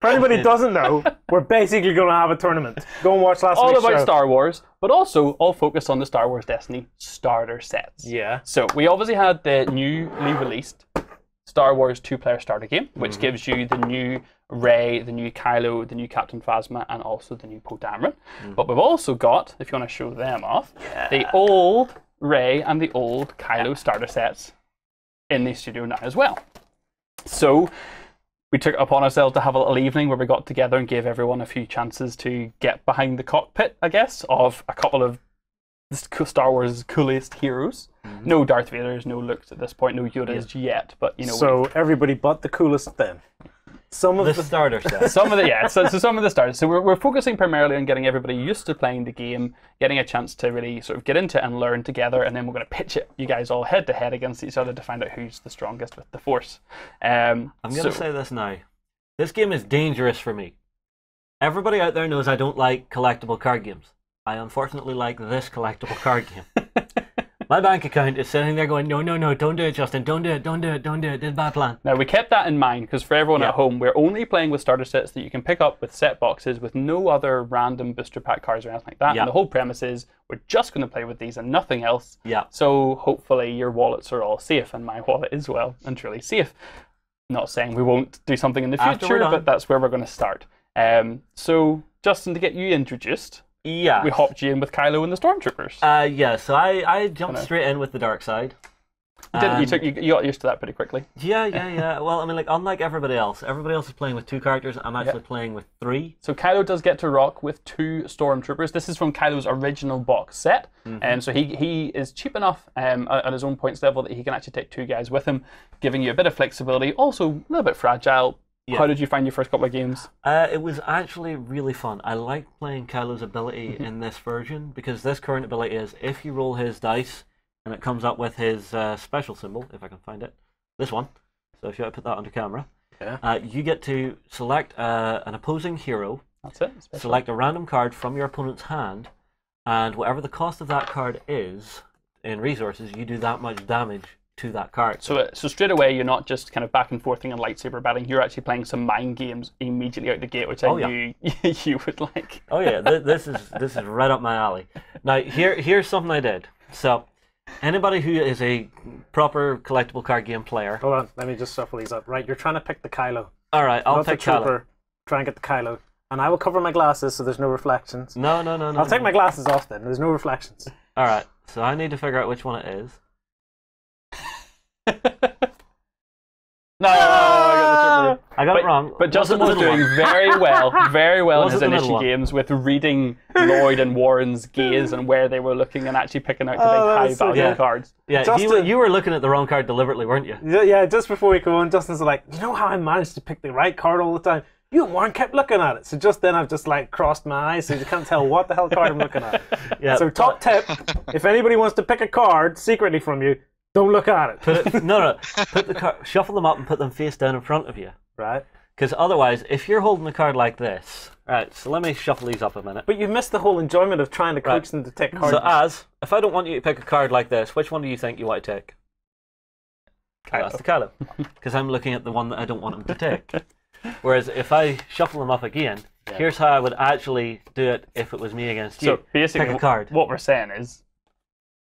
For anybody who doesn't know, we're basically going to have a tournament. Go and watch last all week's about show. Star Wars, but also all focused on the Star Wars Destiny starter sets. Yeah. So we obviously had the newly released Star Wars two-player starter game, which mm-hmm. gives you the new Rey, the new Kylo, the new Captain Phasma, and also the new Poe Dameron. Mm. But we've also got, if you want to show them off, the old Rey and the old Kylo starter sets in the studio now as well. So we took it upon ourselves to have a little evening where we got together and gave everyone a few chances to get behind the cockpit, I guess, of a couple of Star Wars' coolest heroes. Mm-hmm. No Darth Vader's, no Luke's at this point, no Yoda's yet, but you know. so everybody but the coolest then. Some of The the, starter set. some of the yeah, so, so some of the starters. So we're, we're focusing primarily on getting everybody used to playing the game, getting a chance to really sort of get into it and learn together, and then we're going to pitch it, you guys all head to head against each other to find out who's the strongest with the Force. Um, I'm going so- to say this now. This game is dangerous for me. Everybody out there knows I don't like collectible card games. I unfortunately like this collectible card game. My bank account is sitting there going, no, no, no, don't do it, Justin. Don't do it, don't do it, don't do it. This is a bad plan. Now we kept that in mind because for everyone Yeah. at home, we're only playing with starter sets that you can pick up with set boxes with no other random booster pack cards or anything like that. Yeah. And the whole premise is we're just going to play with these and nothing else. Yeah. So hopefully your wallets are all safe, and my wallet is well and truly safe. Not saying we won't do something in the future, but that's where we're going to start. Um, so Justin, to get you introduced, Yeah. we hopped you in with Kylo and the Stormtroopers. Uh, yeah, so I, I jumped straight in with the dark side. you, didn't, you, took, you, you got used to that pretty quickly. Yeah, yeah, yeah. Well, I mean, like, unlike everybody else, everybody else is playing with two characters. I'm actually playing with three. So Kylo does get to rock with two stormtroopers. This is from Kylo's original box set, and so he he is cheap enough um, at his own points level that he can actually take two guys with him, giving you a bit of flexibility. Also a little bit fragile. Yeah. How did you find your first couple of games? Uh, it was actually really fun. I like playing Kylo's ability Mm-hmm. in this version because this current ability is if you roll his dice and it comes up with his uh, special symbol, if I can find it, this one. So if you put that under camera, Yeah. uh, you get to select uh, an opposing hero, That's it. Special. select a random card from your opponent's hand, and whatever the cost of that card is in resources, you do that much damage to that card. So, uh, so straight away, you're not just kind of back and forthing and lightsaber battling. You're actually playing some mind games immediately out the gate, which I Oh, yeah. knew you would like. Oh yeah, th- this is this is right up my alley. Now here here's something I did. So anybody who is a proper collectible card game player, Hold on, let me just shuffle these up. Right, you're trying to pick the Kylo. all right, I'll not pick the Kylo. Try and get the Kylo. And I will cover my glasses so there's no reflections. No, no, no, no. I'll take no. my glasses off then. There's no reflections. All right, so I need to figure out which one it is. No, I got the trooper. I got But, it wrong. but Justin was it the middle doing one? very well, very well in his it the middle initial games with reading Lloyd and Warren's gaze and where they were looking and actually picking out the Oh, big high so value good. cards. Yeah, you, Justin- you were looking at the wrong card deliberately, weren't you? Yeah, yeah, just before we go on, Justin's like, you know how I managed to pick the right card all the time? You and Warren kept looking at it. So just then I've just like crossed my eyes so you can't tell what the hell card I'm looking at. Yeah. So top tip, if anybody wants to pick a card secretly from you, don't look at it. Put it, no, no. Put the card, shuffle them up and put them face down in front of you. Right? Because otherwise, if you're holding the card like this, right. So let me shuffle these up a minute. But you've missed the whole enjoyment of trying to coach Right. them to take cards. So as if I don't want you to pick a card like this, which one do you think you want to take? That's the Kylo, because I'm looking at the one that I don't want him to take. Whereas if I shuffle them up again, here's how I would actually do it if it was me against you. So basically, pick a card. what we're saying is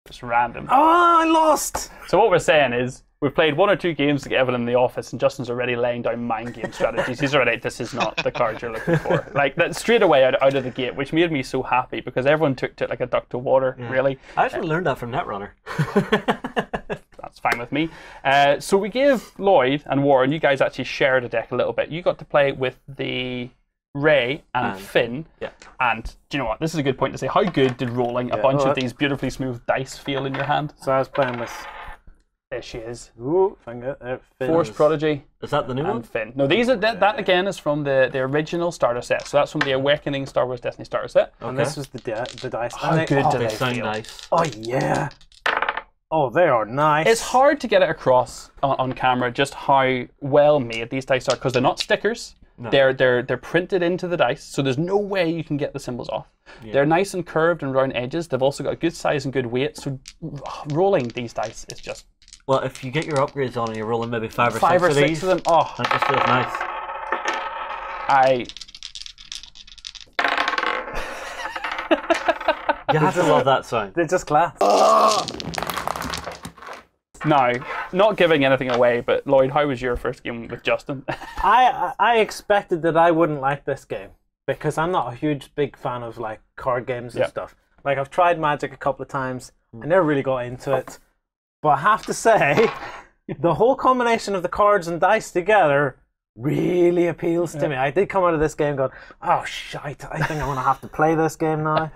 it's random. oh, I lost! So what we're saying is we've played one or two games to get Evelyn in the office, and Justin's already laying down mind game strategies. He's already this is not the card you're looking for. Like that straight away out, out of the gate, which made me so happy because everyone took to it like a duck to water. Really, I actually learned that from Netrunner. that's fine with me. Uh, so we gave Lloyd and Warren, you guys actually shared a deck a little bit. You got to play with the Rey and, And- Finn. yeah. And do you know what? This is a good point to say. How good did rolling a bunch well, of these beautifully smooth dice feel in your hand? So I was playing with. There she is. Ooh, finger. Uh, Finn. Force Prodigy Is that the new one? and Finn. No, these are that, that again is from the, the original starter set. So that's from the Awakening Star Wars Destiny starter set. Okay. And this was the, di- the dice. How they- good oh, do They they sound feel? nice. Oh, yeah. Oh, they are nice. It's hard to get it across on, on camera just how well made these dice are because they're not stickers. They're they're they're printed into the dice, so there's no way you can get the symbols off. They're nice and curved and round edges. They've also got a good size and good weight. So rolling these dice is just Well, if you get your upgrades on and you're rolling maybe five or five six or of six these, of them. Oh, that just feels nice. I You have to love that sound. They're just class. now not giving anything away, but Lloyd, how was your first game with Justin? I, I expected that I wouldn't like this game because I'm not a huge big fan of like card games and Yeah. stuff. Like I've tried Magic a couple of times. I never really got into it. But I have to say, the whole combination of the cards and dice together really appeals to me. I did come out of this game going, oh shite, I think I'm gonna have to play this game now.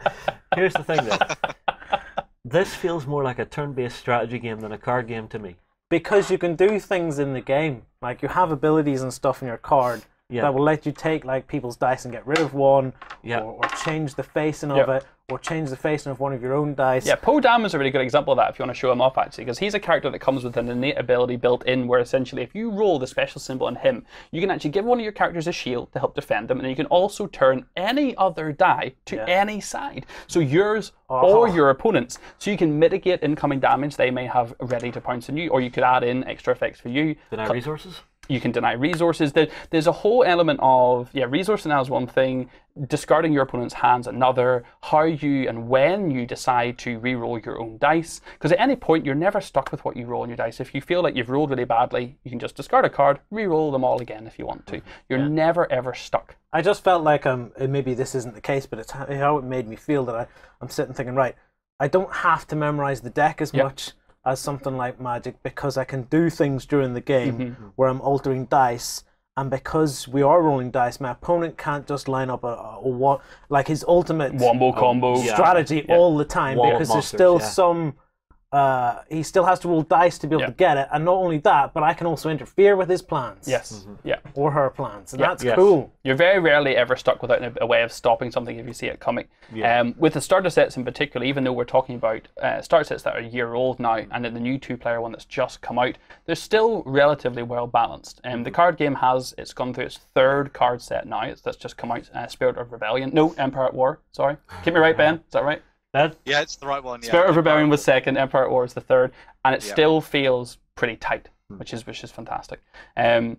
Here's the thing, though. This feels more like a turn-based strategy game than a card game to me. Because you can do things in the game. Like you have abilities and stuff in your card Yeah. that will let you take like people's dice and get rid of one, Yeah. or, or change the facing of it, or change the facing of one of your own dice. Yeah, Poe Dam is a really good example of that if you want to show him off, actually, because he's a character that comes with an innate ability built in where essentially if you roll the special symbol on him, you can actually give one of your characters a shield to help defend them, and then you can also turn any other die to Yeah. any side. So yours Oh. or your opponent's. So you can mitigate incoming damage they may have ready to pounce on you, or you could add in extra effects for you. Deny Co- resources? You can deny resources. There, there's a whole element of yeah, resource denial is one thing, discarding your opponent's hands another. How you and when you decide to re-roll your own dice, because at any point you're never stuck with what you roll on your dice. If you feel like you've rolled really badly, you can just discard a card, re-roll them all again if you want to. You're never ever stuck. I just felt like um maybe this isn't the case, but it's how how it made me feel that I I'm sitting thinking right, I don't have to memorize the deck as Yep. much as something like Magic because I can do things during the game Mm-hmm. where I'm altering dice. And because we are rolling dice, my opponent can't just line up a, a, a what like his ultimate Wombo combo. yeah. strategy all the time Wall of because there's monsters, still yeah. some uh, he still has to roll dice to be able Yeah. to get it and not only that but i can also interfere with his plans Yes. Yeah. or her plans and Yeah. that's Yes. cool You're very rarely ever stuck without a, a way of stopping something if you see it coming. Yeah. Um, with the starter sets in particular, even though we're talking about uh, starter sets that are a year old now, and then the new two-player one that's just come out, they're still relatively well balanced. Um, The card game has it's gone through its third card set now. It's that's just come out. Uh, Spirit of Rebellion. No, Empire at War. Sorry, keep me right, Ben. Is that right? That Yeah, it's the right one. Yeah. Spirit of Rebellion was second. Empire at War is the third, and it Yeah. still feels pretty tight, which is which is fantastic. Um,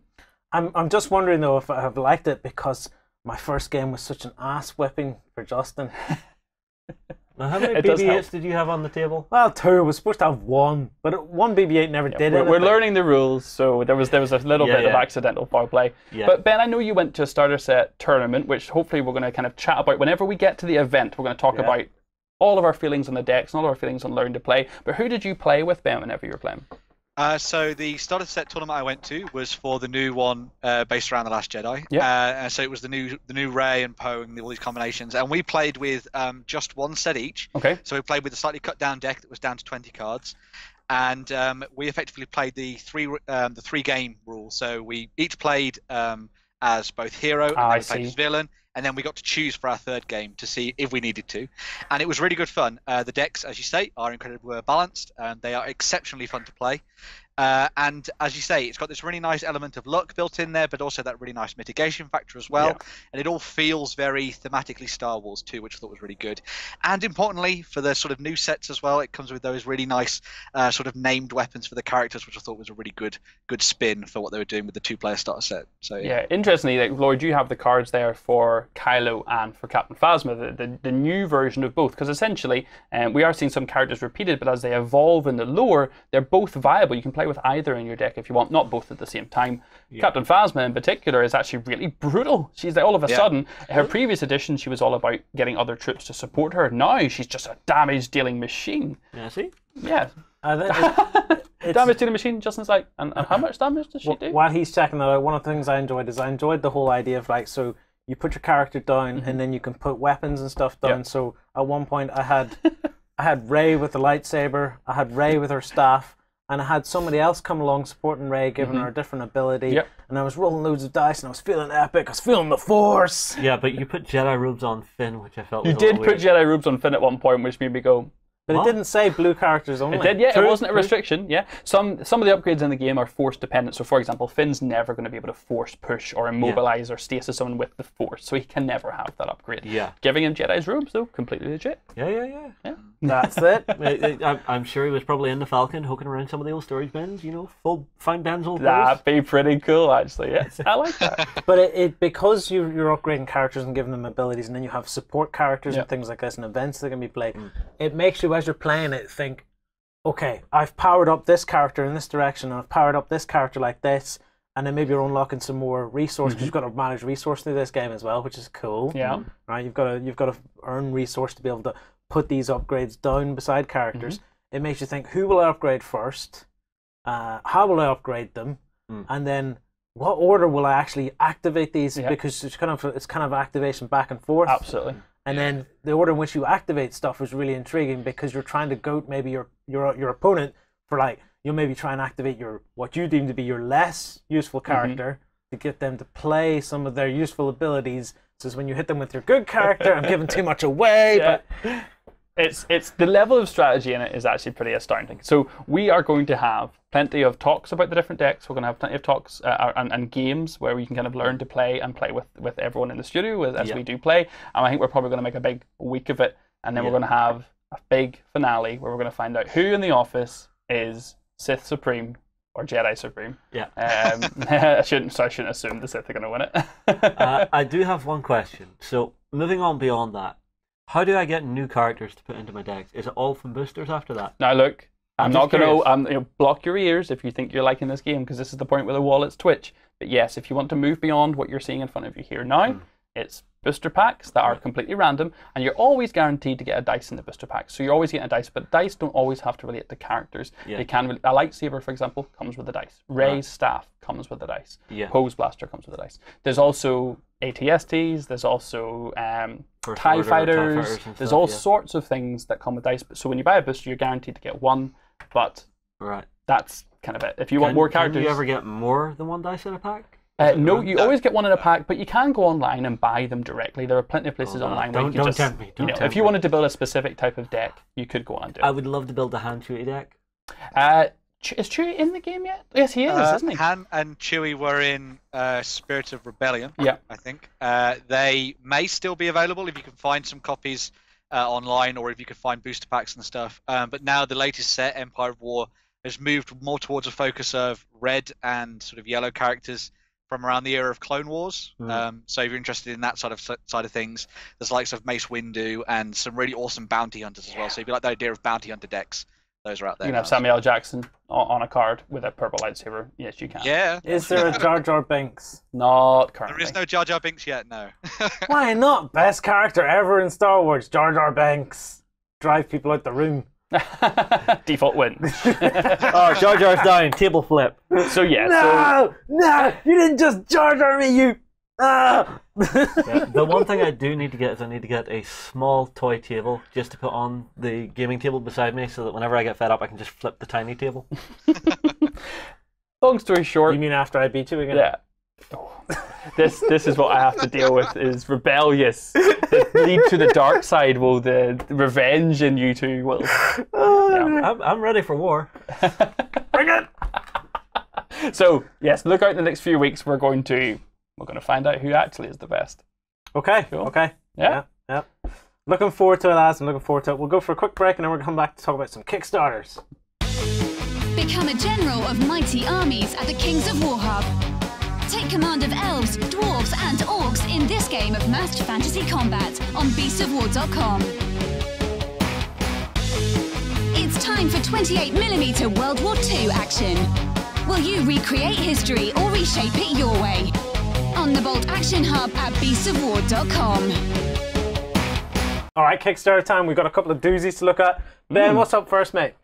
I'm, I'm just wondering though if i have liked it because my first game was such an ass whipping for justin now, how many It BB-8s did you have on the table? well two was supposed to have one but one bb8 never did we're, we're learning the rules, so there was there was a little Yeah, bit of accidental foul play. Yeah. But Ben, I know you went to a starter set tournament, which hopefully we're going to kind of chat about whenever we get to the event. We're going to talk Yeah. about all of our feelings on the decks and all of our feelings on learning to play. But who did you play with, Ben, whenever you were playing? Uh, so the starter set tournament I went to was for the new one uh, based around the Last Jedi. Yeah. Uh, and so it was the new the new Rey and Poe and all these combinations, and we played with um, just one set each. Okay. So we played with a slightly cut down deck that was down to 20 cards, and um, we effectively played the three um, the three game rule. So we each played um, as both hero and Ah, then I played see. as villain, and then we got to choose for our third game to see if we needed to, and it was really good fun. Uh, the decks, as you say, are incredibly well balanced, and they are exceptionally fun to play. Uh, and as you say, it's got this really nice element of luck built in there, but also that really nice mitigation factor as well. Yeah. And it all feels very thematically Star Wars too, which I thought was really good. And importantly, for the sort of new sets as well, it comes with those really nice uh, sort of named weapons for the characters, which I thought was a really good good spin for what they were doing with the two-player starter set. So yeah. Yeah, interestingly, like, Lloyd, you have the cards there for Kylo and for Captain Phasma, the, the, the new version of both, because essentially um, we are seeing some characters repeated, but as they evolve in the lore, they're both viable. You can play with either in your deck if you want, not both at the same time. Captain Phasma in particular is actually really brutal. She's like all of a Yeah. sudden, her previous edition, she was all about getting other troops to support her. Now she's just a damage dealing machine. Yeah, see? Yeah, I think it- it's- damage dealing machine. Justin's like, and, and how much damage does she Wh- do? While he's checking that out, one of the things I enjoyed is I enjoyed the whole idea of like so you put your character down and then you can put weapons and stuff down. Mm-hmm. So at one point I had I had Rey with the lightsaber, I had Rey with her staff, and I had somebody else come along supporting Rey, giving her a different ability. Mm-hmm. Yep. And I was rolling loads of dice and I was feeling epic. I was feeling the force. Yeah, but you put Jedi robes on Finn, which I felt You was did little put weird. Jedi robes on Finn at one point, which made me go, But What? it didn't say blue characters only. It did, yeah. True, it wasn't a true. restriction, yeah. Some some of the upgrades in the game are force dependent. So, for example, Finn's never going to be able to force push or immobilize or stasis someone with the force, so he can never have that upgrade. Yeah. Giving him Jedi's robes, though, completely legit. Yeah, yeah, yeah. Yeah. That's it. I, I, I'm sure he was probably in the Falcon, hooking around some of the old storage bins. You know, full find Ben's old. That'd be pretty cool, actually. Yes, I like that. But it, it because you you're upgrading characters and giving them abilities, and then you have support characters Yeah. and things like this, and events that can be played. Mm. It makes you, as you're playing it, think, okay, I've powered up this character in this direction, and I've powered up this character like this, and then maybe you're unlocking some more resources. 'cause You've got to manage resource through this game as well, which is cool. Yeah. Right. You've got to you've got to earn resource to be able to put these upgrades down beside characters. Mm-hmm. It makes you think, who will I upgrade first? Uh, how will I upgrade them? Mm. And then what order will I actually activate these? Because it's kind of it's kind of activation back and forth. Absolutely. And then the order in which you activate stuff is really intriguing because you're trying to goat maybe your your your opponent for like you'll maybe try and activate your what you deem to be your less useful Mm-hmm. character to get them to play some of their useful abilities. So it's when you hit them with your good character, I'm giving too much away, Yeah. but it's it's the level of strategy in it is actually pretty astounding. So we are going to have plenty of talks about the different decks. We're going to have plenty of talks uh, and, and games where we can kind of learn to play and play with, with everyone in the studio as, as Yeah. we do play. And I think we're probably going to make a big week of it, and then we're going to have a big finale where we're going to find out who in the office is Sith Supreme or Jedi Supreme. Yeah. Um, I shouldn't. So I shouldn't assume the Sith are going to win it. uh, I do have one question. So, moving on beyond that, how do I get new characters to put into my decks? Is it all from boosters after that? Now look, I'm, I'm not going to um, you know, block your ears if you think you're liking this game because this is the point where the wallets twitch. But yes, if you want to move beyond what you're seeing in front of you here now, Hmm. It's booster packs that are completely random, and you're always guaranteed to get a dice in the booster pack. So you're always getting a dice, but dice don't always have to relate to characters. Yeah. They can. A lightsaber, for example, comes with a dice. Rey's Right. staff comes with a dice. Yeah. Hose blaster comes with a dice. There's also ATSTs. There's also um, TIE Order, TIE fighters. fighters There's stuff, all yeah. sorts of things that come with dice. So when you buy a booster, you're guaranteed to get one, but Right. that's kind of it. If you want more characters, Can you ever get more than one dice in a pack? Uh, Is it no, you always get one in a pack, but you can go online and buy them directly. There are plenty of places Oh, online where Don't- you can don't just, tempt me, don't know, tempt if you me. wanted to build a specific type of deck, you could go on and do I would love to build a Han Chewie deck. Uh, is Chewie in the game yet? Yes, he is, Uh, isn't he? Han and Chewie were in uh, Spirit of Rebellion. Yeah. I think uh, they may still be available if you can find some copies uh, online or if you can find booster packs and stuff. Um, but now the latest set, Empire of War, has moved more towards a focus of red and sort of yellow characters from around the era of Clone Wars. Mm. Um, so if you're interested in that side of side of things, there's the likes of Mace Windu and some really awesome bounty hunters as well. So if you like the idea of bounty hunter decks, those are out there. You can have. Samuel L. Jackson on, on a card with a purple lightsaber. Yes, you can. Yeah. is there a Jar Jar Binks? Not There currently. is no Jar Jar Binks yet, no. Why not? Best character ever in Star Wars, Jar Jar Binks. Drive people out the room. Default win. oh, Jar Jar's down. Table flip. so yeah. So No, no, you didn't just Jar Jar me, you. Ah. Yeah, the one thing I do need to get is I need to get a small toy table just to put on the gaming table beside me, so that whenever I get fed up, I can just flip the tiny table. long story short, you mean after I beat you again? Yeah. This this is what I have to deal with is rebellious. The lead to the dark side will the, the revenge in you two will. Oh, yeah. I'm, I'm ready for war. Bring it. So yes, look out in the next few weeks. We're going to we're going to find out who actually is the best. Okay. Cool. Okay. Yeah. Yeah. yeah. Looking forward to it, lads. I'm looking forward to it. We'll go for a quick break and then we're going to come back to talk about some Kickstarters. Become a general of mighty armies at the Kings of War Hub. Take command of elves, dwarves, and orcs in this game of massed fantasy combat on beastofwar.com. It's time for 28mm World War II action. Will you recreate history or reshape it your way? On the Bolt Action Hub at beastofwar.com. All right, Kickstarter time. We've got a couple of doozies to look at. Ben, hmm. what's up first, mate?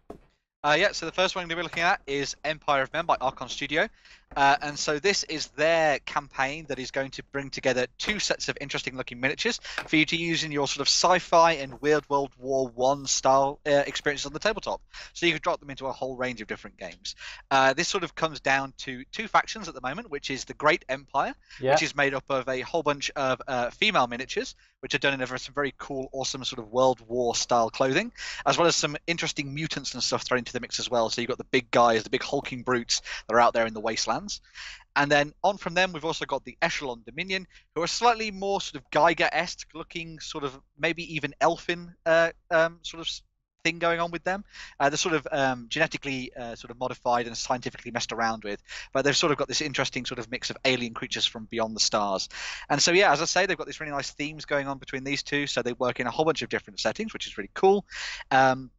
Uh, yeah, so the first one we're looking at is Empire of Men by Archon Studio. Uh, and so this is their campaign that is going to bring together two sets of interesting looking miniatures for you to use in your sort of sci-fi and weird World War One style uh, experiences on the tabletop. So you could drop them into a whole range of different games. Uh, this sort of comes down to two factions at the moment, which is the Great Empire, Yeah. which is made up of a whole bunch of uh, female miniatures, which are done in a some very cool, awesome sort of World War style clothing, as well as some interesting mutants and stuff thrown into the mix as well. So you've got the big guys, the big hulking brutes that are out there in the wastelands. And then on from them, we've also got the Echelon Dominion, who are slightly more sort of Giger-esque looking, sort of maybe even elfin uh, um, sort of thing going on with them. Uh, they're sort of um, genetically uh, sort of modified and scientifically messed around with, but they've sort of got this interesting sort of mix of alien creatures from beyond the stars. And so, yeah, as I say, they've got these really nice themes going on between these two. So they work in a whole bunch of different settings, which is really cool. Um,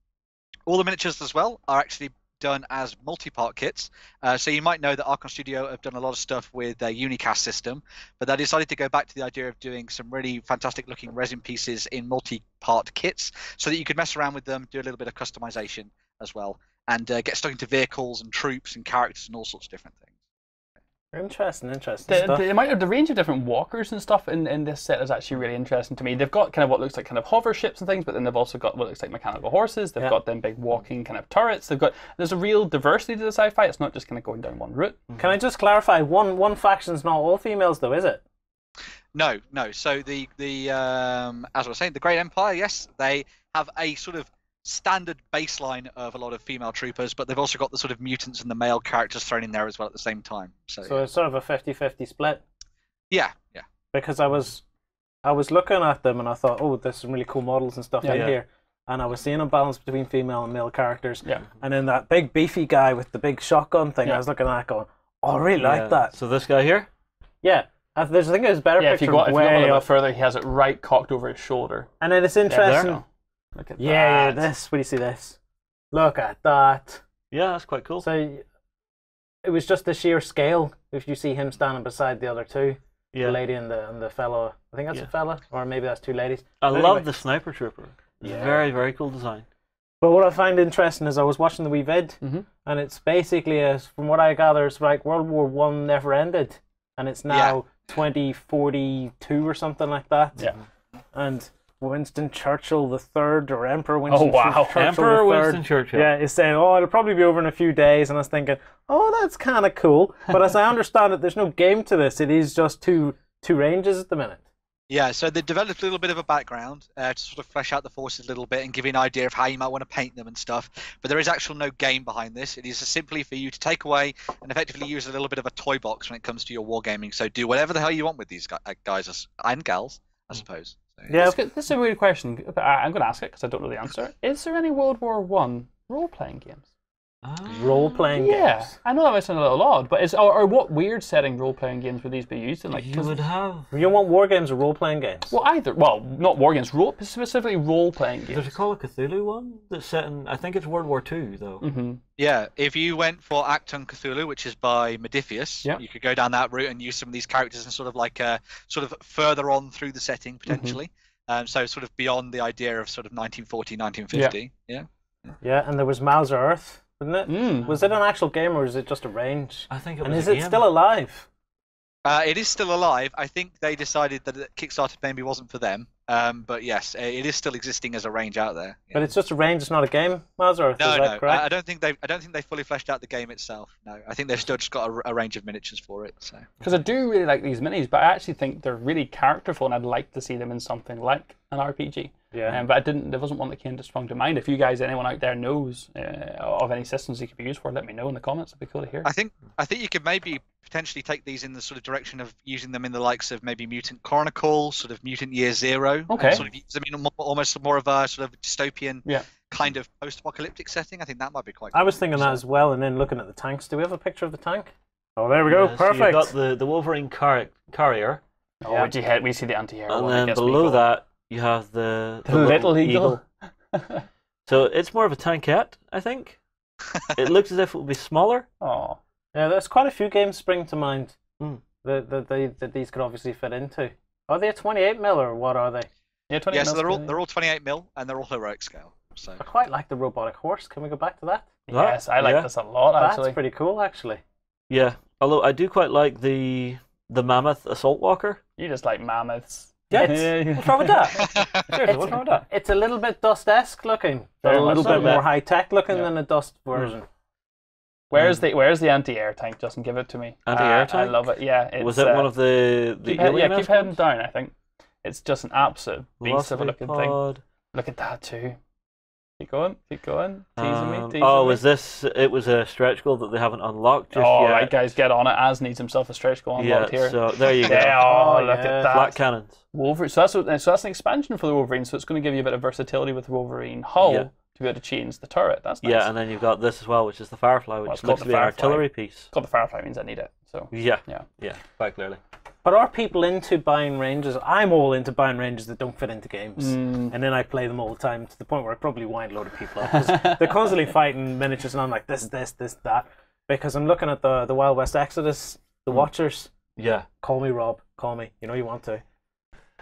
all the miniatures as well are actually done as multi-part kits. Uh, so you might know that Archon Studio have done a lot of stuff with their Unicast system, but they decided to go back to the idea of doing some really fantastic looking resin pieces in multi-part kits so that you could mess around with them, do a little bit of customization as well, and uh, get stuck into vehicles and troops and characters and all sorts of different things. Interesting, interesting The, stuff. the amount of the range of different walkers and stuff in, in this set is actually really interesting to me. They've got kind of what looks like kind of hover ships and things, but then they've also got what looks like mechanical horses. They've Yeah. got them big walking kind of turrets. They've got there's a real diversity to the sci-fi. It's not just kind of going down one route. Can I just clarify? One one faction's not all females, though, is it? No, no. So the the um, as I was saying, the Great Empire, yes, they have a sort of standard baseline of a lot of female troopers, but they've also got the sort of mutants and the male characters thrown in there as well at the same time. So, So it's sort of a 50-50 split. yeah, yeah. Because I was, I was looking at them and I thought, oh, there's some really cool models and stuff Yeah. in Yeah. here, and I was seeing a balance between female and male characters. Yeah. And then that big beefy guy with the big shotgun thing, Yeah. I was looking at that going, oh, I really like that. So this guy here, Yeah. I, there's, I think there's a better Yeah, if you picture go if you go a little bit further, he has it right cocked over his shoulder. And then it's Yeah, interesting. Look at Yeah, yeah, this. Where do you see this? Look at that. yeah, that's quite cool. So it was just the sheer scale. If you see him standing beside the other two, yeah, the lady and the and the fellow. I think that's Yeah. a fella, or maybe that's two ladies. I But love anyway. the sniper trooper. Yeah. Very very cool design. But what I find interesting is I was watching the wee vid, Mhm. and it's basically, as from what I gather, it's like World War One never ended, and it's now 2042 or something like that. Yeah. And Winston Churchill the third, or Emperor Winston Oh, wow. Churchill Emperor the third, Winston Churchill. Yeah, is saying, oh, it'll probably be over in a few days, and I was thinking, oh, that's kind of cool. But as I understand it, there's no game to this. It is just two two ranges at the minute. Yeah, so they developed a little bit of a background uh, to sort of flesh out the forces a little bit and give you an idea of how you might want to paint them and stuff. But there is actual no game behind this. It is simply for you to take away and effectively use a little bit of a toy box when it comes to your wargaming. So do whatever the hell you want with these uh, guys and gals, I suppose. So, Yeah, This, this is a weird question. but I- I'm going to ask it because I don't know the answer. Is there any World War One role playing games? Role playing Yeah, games. I know that might sound a little odd, but is or, or what weird setting role playing games would these be used in? Like, you 'cause- would have. You don't want war games or role playing games? well, either. Well, not war games, role specifically role playing games. There's a games. Call of Cthulhu one that's set in. I think it's World War Two though. Mm-hmm. Yeah, if you went for Achtung Cthulhu, which is by Modiphius, Yeah. you could go down that route and use some of these characters and sort of like uh, sort of further on through the setting potentially. Um, so sort of beyond the idea of sort of 1940, 1950. Yeah. Yeah, and there was Mauser Earth, wasn't it? Mm. Was it an actual game or is it just a range? I think it was. And is a it game. still alive? Uh, it is still alive. I think they decided that Kickstarter maybe wasn't for them. Um, but yes, uh, it is still existing as a range out there. Yeah. But it's just a range, it's not a game, Mauser Earth, no, is no, correct? I, I don't think they. I don't think they fully fleshed out the game itself. No, I think they've still just got a, a range of miniatures for it. So Because I do really like these minis, but I actually think they're really characterful, and I'd like to see them in something like an RPG. Yeah. Um, but I didn't. There wasn't one that came to sprung to mind. If you guys, anyone out there, knows uh, of any systems they could be used for, let me know in the comments. It'd be cool to hear. I think I think you could maybe potentially take these in the sort of direction of using them in the likes of maybe Mutant Chronicle, sort of Mutant Year Zero. and Okay. Sort of use them in a mo- almost more of a sort of dystopian Yeah. kind of post-apocalyptic setting. I think that might be quite. I cool. was thinking that as well, and then looking at the tanks. Do we have a picture of the tank? Oh, there we go. Yeah, so you've Perfect. got the the Wolverine car- carrier, oh, yeah. would you hit? We see the anti-hero and one. it then gets below going. that you have the the little eagle. So it's more of a tankette, I think. it looks as if it would be smaller. oh, Yeah, there's quite a few games spring to mind Hmm. that, that, they, that these could obviously fit into. Are they a 28 mil or what are they? yeah, twenty. Yeah, so they're all they're all 28 mil and they're all heroic scale. So I quite like the robotic horse. Can we go back to that? Yes, I like Yeah. this a lot actually. That's pretty cool, actually. Yeah. Although I do quite like the the mammoth assault walker. You just like mammoths. Yeah, what's wrong with that? Seriously, what's wrong with that? It's a little bit dust-esque looking, but Very a little so, bit more high-tech looking Yeah. than a dust version. Where's the Where's the anti-air tank? Justin, give it to me. Anti-air Uh, tank? I love it. Yeah, it's, Was it uh, one of the the keep head- yeah, keep heading down. I think it's just an absolute beast of a Velocity looking thing. Look at that too. Keep going, keep going. Teasing me, Um, teasing oh, me. was this? It was a stretch goal that they haven't unlocked just oh, yet. right, guys, get on it. As needs himself a stretch goal yeah. unlocked here. So there you go. Yeah, oh, Oh, look yeah. at that. Black cannons. Wolverine. So that's what- so that's an expansion for the Wolverine. So it's going to give you a bit of versatility with Wolverine hull Yeah. to be able to change the turret. That's nice. Yeah, and then you've got this as well, which is the Firefly, which it's looks called to the be an artillery piece. Called the Firefly means I need it. So Yeah. Yeah. Yeah. Quite clearly. But are people into buying ranges? I'm all into buying ranges that don't fit into games. Mm. And then I play them all the time to the point where I probably wind a load of people up. 'cause they're constantly fighting miniatures, and I'm like, this, this, this, that. Because I'm looking at the, the Wild West Exodus, the Watchers. Yeah. Call me Rob. Call me. You know you want to.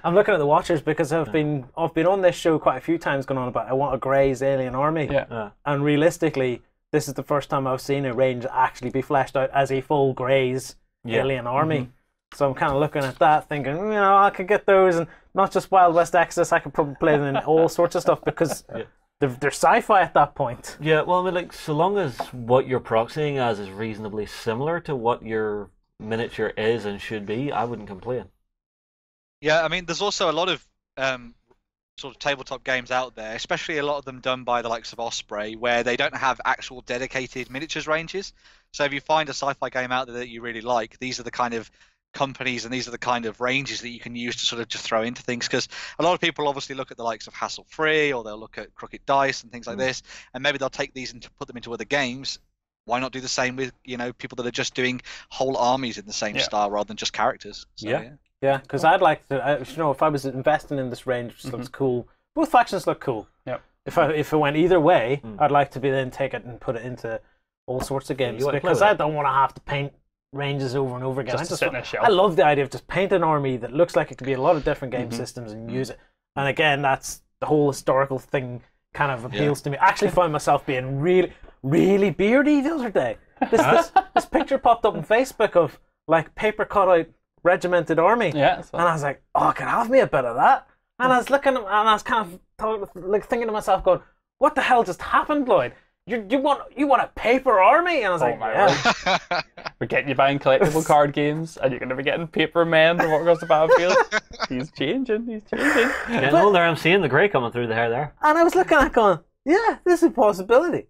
I'm looking at the Watchers because I've been I've been on this show quite a few times going on about I want a Grey's alien army. Yeah. Yeah. And realistically, this is the first time I've seen a range actually be fleshed out as a full Grey's Yeah. alien army. So I'm kind of looking at that, thinking, you know, I could get those, and not just Wild West Exodus. I could probably play them in all sorts of stuff because they're, they're sci-fi at that point. Yeah, well, I mean, like, so long as what you're proxying as is reasonably similar to what your miniature is and should be, I wouldn't complain. Yeah, I mean, there's also a lot of um, sort of tabletop games out there, especially a lot of them done by the likes of Osprey, where they don't have actual dedicated miniatures ranges. So if you find a sci-fi game out there that you really like, these are the kind of companies and these are the kind of ranges that you can use to sort of just throw into things because a lot of people obviously look at the likes of hassle free or they'll look at crooked dice and things like hmm. this and maybe they'll take these and put them into other games. Why not do the same with you know people that are just doing whole armies in the same Yeah. style rather than just characters? So, Yeah. Yeah, because I'd like to. I, you know, if I was investing in this range, which looks mm-hmm. cool, both factions look cool. yeah If I if it went either way, hmm. I'd like to be then take it and put it into all sorts of games you wanna play because I don't want to have to paint ranges over and over again. Just I just sit in a shelf. I love the idea of just paint an army that looks like it could be a lot of different game Mm-hmm. systems and use it. And again, that's the whole historical thing kind of appeals to me. I actually find myself being really, really beardy the other day. This this, this picture popped up on Facebook of like paper cut out regimented army. Yeah, And I was like, oh, can I have me a bit of that? And I was looking, and I was kind of like thinking to myself, going, what the hell just happened, Lloyd? You, you want you want a paper army? And I was oh like, my yeah. We're getting you buying collectible card games, and you're going to be getting paper men to walk across the battlefield. he's changing. He's changing. Getting older, I'm seeing the grey coming through the hair there. And I was looking at it going, yeah, this is a possibility.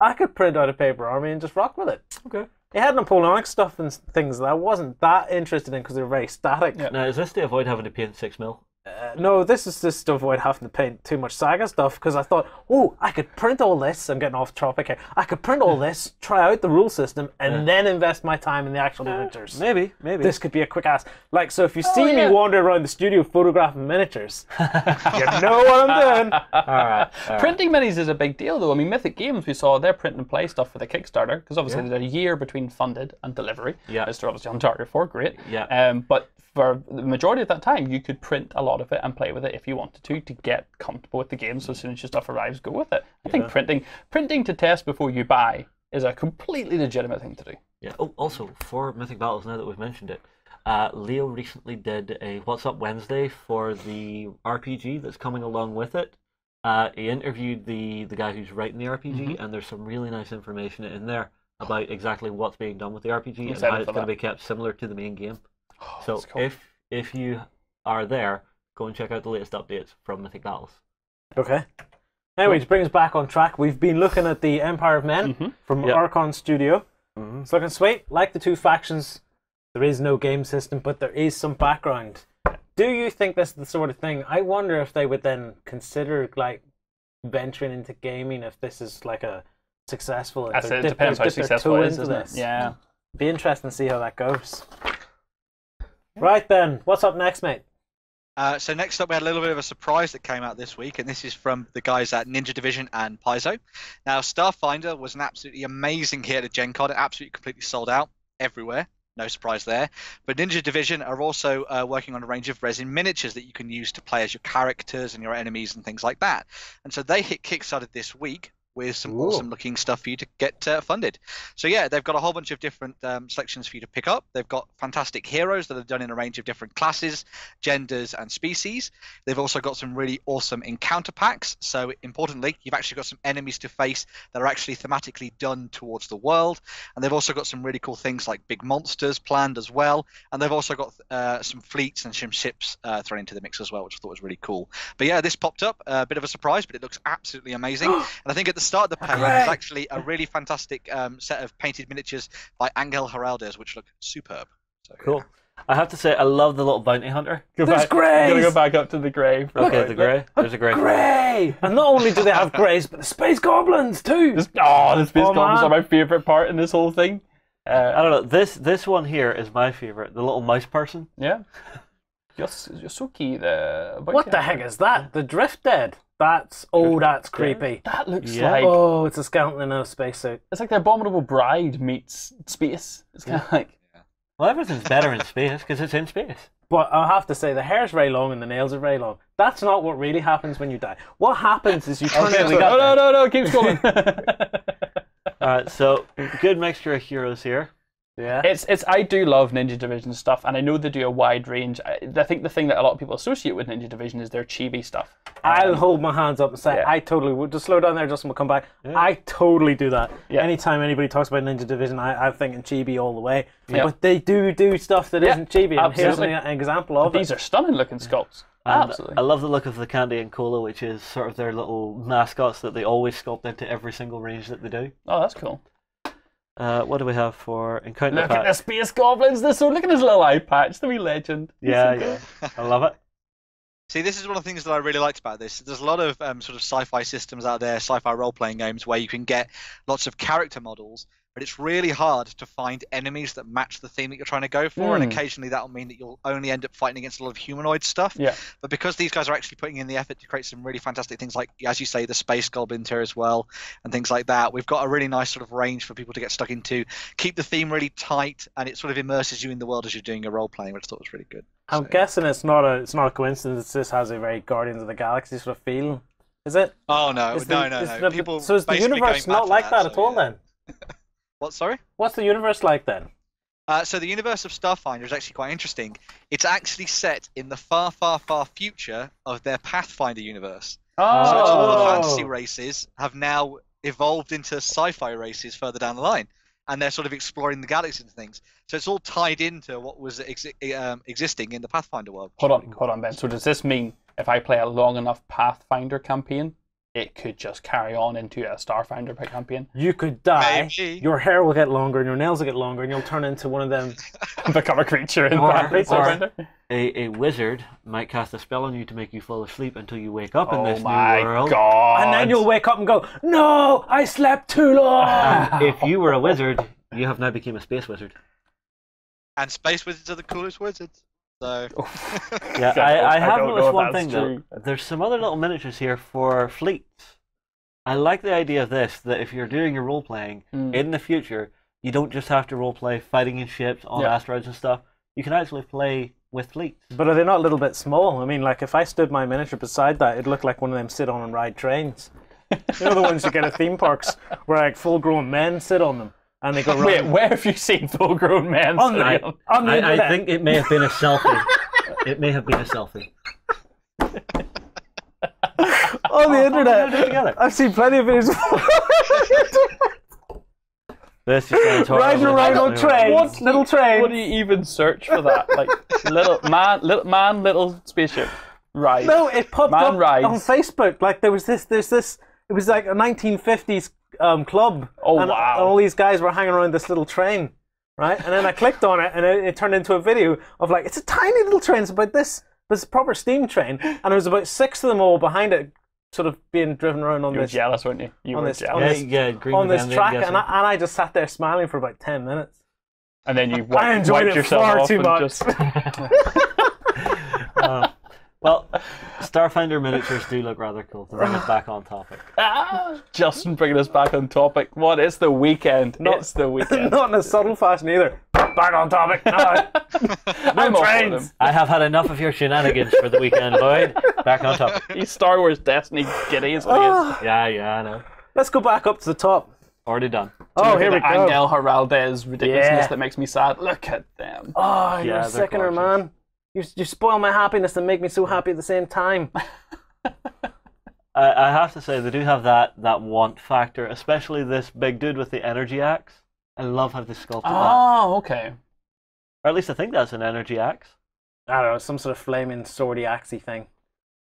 I could print out a paper army and just rock with it. Okay. It had Napoleonic stuff and s- things that I wasn't that interested in because they were very static. Yeah. Now, is this to avoid having to paint six mil? Uh, no, this is just to avoid having to paint too much saga stuff because I thought, oh, I could print all this. I'm getting off topic here. I could print all this, try out the rule system, and then invest my time in the actual miniatures. Maybe, maybe. This could be a quick ass. Like, so if you see yeah. me wander around the studio photographing miniatures, you know what I'm doing. all right. Printing minis is a big deal, though. I mean, Mythic Games, we saw their print and play stuff for the Kickstarter because obviously there's a year between funded and delivery. Yeah. Which they're obviously on target for. Great. Yeah. Um, but for the majority of that time, you could print a lot of it and play with it if you wanted to to get comfortable with the game. So as soon as your stuff arrives, go with it. I think printing printing to test before you buy is a completely legitimate thing to do. Yeah. Oh, also for Mythic Battles, now that we've mentioned it, uh, Leo recently did a What's Up Wednesday for the RPG that's coming along with it. Uh, he interviewed the the guy who's writing the RPG, and there's some really nice information in there about exactly what's being done with the RPG and how it's going to be kept similar to the main game. Oh, so cool. if if you are there, go and check out the latest updates from Mythic Battles. Okay. Anyway, to bring us back on track, we've been looking at the Empire of Men mm-hmm. from Yep. Archon Studio. It's looking sweet. Like the two factions, there is no game system, but there is some background. Do you think this is the sort of thing? I wonder if they would then consider like venturing into gaming if this is like a successful. I said it dip- depends they're how dip their successful toe it is, isn't it? this. Yeah. Be interesting to see how that goes. Right then, what's up next, mate? Uh, so next up, we had a little bit of a surprise that came out this week, and this is from the guys at Ninja Division and Paizo. Now, Starfinder was an absolutely amazing hit at Gen Con. It absolutely completely sold out everywhere. No surprise there. But Ninja Division are also uh, working on a range of resin miniatures that you can use to play as your characters and your enemies and things like that. And so they hit Kickstarter this week with some awesome looking stuff for you to get uh, funded. So yeah, they've got a whole bunch of different um, selections for you to pick up. They've got fantastic heroes that are done in a range of different classes, genders, and species. They've also got some really awesome encounter packs. So importantly, you've actually got some enemies to face that are actually thematically done towards the world. And they've also got some really cool things like big monsters planned as well. And they've also got uh, some fleets and some ships uh, thrown into the mix as well, which I thought was really cool. But yeah, this popped up, a bit of a surprise, but it looks absolutely amazing. and I think at the start of the page, there's actually a really fantastic um, set of painted miniatures by Angel Giraldez, which look superb. So, Cool. I have to say, I love the little bounty hunter. Go There's back, I'm gonna go back up to the grey. for a Okay, the grey. There's a grey. Grey! And not only do they have greys, but the space goblins too! This- oh, the space Oh, goblins man. are my favourite part in this whole thing. I Uh, don't know. This this one here is my favorite. The little mouse person. yeah. Yos- Yosuke, the What the heck is that? The Drift Dead? That's oh, that's creepy. That looks Yeah. like Oh, it's a skeleton in a spacesuit. it's like the Abominable Bride meets space. It's kind of like Well, everything's better in space because it's in space. But I have to say, the hair's very long and the nails are very long. That's not what really happens when you die. What happens is you turn okay, into we got, no, no, no, no, keeps going. All right, so good mixture of heroes here. Yeah. It's it's I do love Ninja Division stuff, and I know they do a wide range. I, I think the thing that a lot of people associate with Ninja Division is their chibi stuff. I'll um, hold my hands up and say Yeah. I totally would. Just slow down there, Justin. We'll come back. I totally do that. Yeah. Anytime anybody talks about Ninja Division, I, I'm thinking chibi all the way. Yeah. But they do do stuff that Yeah, not chibi, and here's absolutely. an, an example of These it. are stunning looking sculpts. And Absolutely. I love the look of the Candy and Cola, which is sort of their little mascots that they always sculpt into every single range that they do. Oh, that's cool. Uh, what do we have for Encounter Look Pack? at the space goblins. They're so look at his little eye patch. The wee legend. He's Yeah, so yeah. I love it. See, this is one of the things that I really liked about this. There's a lot of um, sort of sci-fi systems out there, sci-fi role-playing games where you can get lots of character models, but it's really hard to find enemies that match the theme that you're trying to go for, and Mm. occasionally that'll mean that you'll only end up fighting against a lot of humanoid stuff. Yeah. But because these guys are actually putting in the effort to create some really fantastic things, like as you say, the space goblins here as well, and things like that, we've got a really nice sort of range for people to get stuck into. Keep the theme really tight, and it sort of immerses you in the world as you're doing your role playing, which I thought was really good. I'm So- guessing it's not a it's not a coincidence. This has a very Guardians of the Galaxy sort of feel. Is it? Oh no, Is no, the- no, no. the- People so is the universe not like that, at so, all? yeah. Then What? Sorry. what's the universe like then? Uh, so the universe of Starfinder is actually quite interesting. It's actually set in the far, far, far future of their Pathfinder universe. Oh. So all the fantasy races have now evolved into sci-fi races further down the line, and they're sort of exploring the galaxies and things. So it's all tied into what was exi- um, existing in the Pathfinder world. Hold on, hold on, Ben. So does this mean if I play a long enough Pathfinder campaign, it could just carry on into a Starfinder campaign, You could die. Maybe. Your hair will get longer, and your nails will get longer, and you'll turn into one of them. become a creature in Or- Pathfinder? A, a wizard might cast a spell on you to make you fall asleep until you wake up in Oh this my new world. god! And then you'll wake up and go, "No, I slept too long." And if you were a wizard, you have now become a space wizard. And space wizards are the coolest wizards. So Yeah, I I, don't- I I have noticed one that's thing though. There's some other little miniatures here for fleets. I like the idea of this that if you're doing your role playing Mm. in the future, you don't just have to role play fighting in ships on Yeah. asteroids and stuff. You can actually play with fleets. But are they not a little bit small? I mean, like if I stood my miniature beside that, it'd look like one of them sit on and ride trains. you know the ones you get at theme parks where like full-grown men sit on them and they go Wait, around where have you seen full-grown men? on the, sitting on- on the I, I think it may have been a selfie. it may have been a selfie. on the do internet. I've seen plenty of videos. This just sounds horrible. Riding around on trains, What- little trains. What do you even search for that? Like little man, little man, little spaceship. Right. No, it popped Man up rides. on Facebook. Like there was this, there's this. It was like a 1950s um, club. Oh, and wow. all these guys were hanging around this little train, right? And then I clicked on it, and it, it turned into a video of like it's a tiny little train. It's about this, but it's a proper steam train, and there was about six of them all behind it, sort of being driven around on You were this jealous, weren't you? You on were this- jealous. on Yeah, this- yeah, green on this track, and. I, and I just sat there smiling for about ten minutes. and then you wiped, I enjoyed wiped it yourself far off too much. just. Uh, well, Starfinder miniatures do look rather cool. To bring us back on topic. Ah, Justin bringing us back on topic. What? It's the weekend. Not- it's the weekend. Not in a subtle fashion either. Back on topic. No. I'm all for them. trains. I have had enough of your shenanigans for the weekend, Lloyd. Back on topic. He's Star Wars Destiny giddy is what he. Yeah, yeah, I know. Let's go back up to the top. Already done. Oh, here we the go. Angel Giraldez ridiculously Yeah. that makes me sad. Look at them. Oh, Yeah, you're a they're sickener, gorgeous. man. You, you spoil my happiness and make me so happy at the same time. I, I have to say they do have that that want factor, especially this big dude with the energy axe. I love how they sculpted that. Oh, okay. Or at least I think that's an energy axe. I don't know, some sort of flaming swordy axey thing.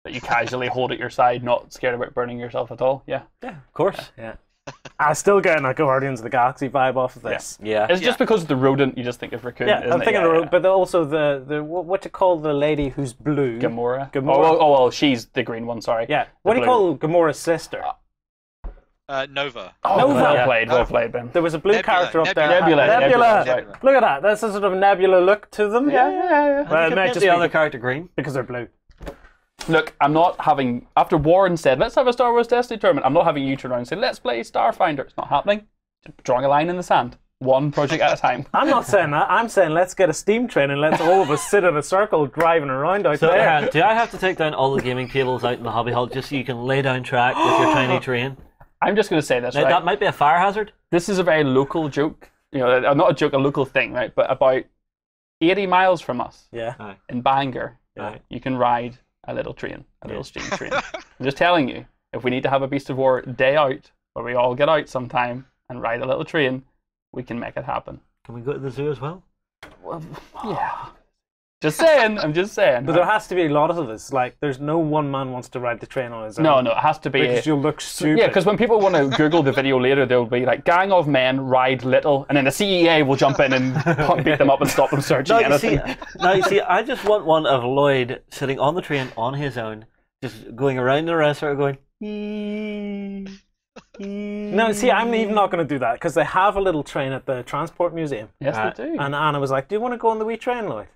That you casually hold at your side, not scared about burning yourself at all. Yeah. Yeah, of course. Yeah. I'm still getting a Guardians of the Galaxy vibe off of this. Yeah. It's just because of the rodent you just think of raccoon. Yeah, isn't I'm it? thinking yeah, of the, yeah. but also the, the what, what you call the lady who's blue? Gamora. Gamora. Oh, oh, oh, well, she's the green one. Sorry. Yeah. What do you call Gamora's sister? uh, Nova. Oh, Nova. well played. Well played, Ben. There was a blue Nebula, character up there. Nebula, Nebula. Nebula, that's right. Look at that. That's a sort of nebula look to them. Yeah, yeah, yeah. Well, it might just the be other character green. because they're blue. Look, I'm not having. After Warren said, let's have a Star Wars Destiny tournament, I'm not having you turn around and say, let's play Starfinder. It's not happening. Just drawing a line in the sand. One project at a time. I'm not saying that. I'm saying let's get a steam train and let's all of us sit in a circle driving around out So there. uh, do I have to take down all the gaming tables out in the hobby hall just so you can lay down track with your tiny train? I'm just going to say this, Now, right? That might be a fire hazard. This is a very local joke. you know, uh, not a joke, a local thing, right? But about 80 miles from us Yeah. in Bangor, Yeah. you can ride a little train, a little steam train. I'm just telling you, if we need to have a Beast of War day out, where we all get out sometime and ride a little train, we can make it happen. Can we go to the zoo as well? Yeah. Just saying. I'm just saying. But there has to be a lot of us. Like, there's no one man wants to ride the train on his own. no, no, it has to be. Because you'll look stupid. Yeah, because when people want to Google the video later, they'll be like, "Gang of men ride little," and then the CEA will jump in and beat them up and stop them searching No, you see, anything. no, you see, I just want one of Lloyd sitting on the train on his own, just going around the restaurant going. No, see, I'm even not going to do that because they have a little train at the Transport Museum. Yes, Uh, they do. And Anna was like, Do you want to go on the wee train, Lloyd?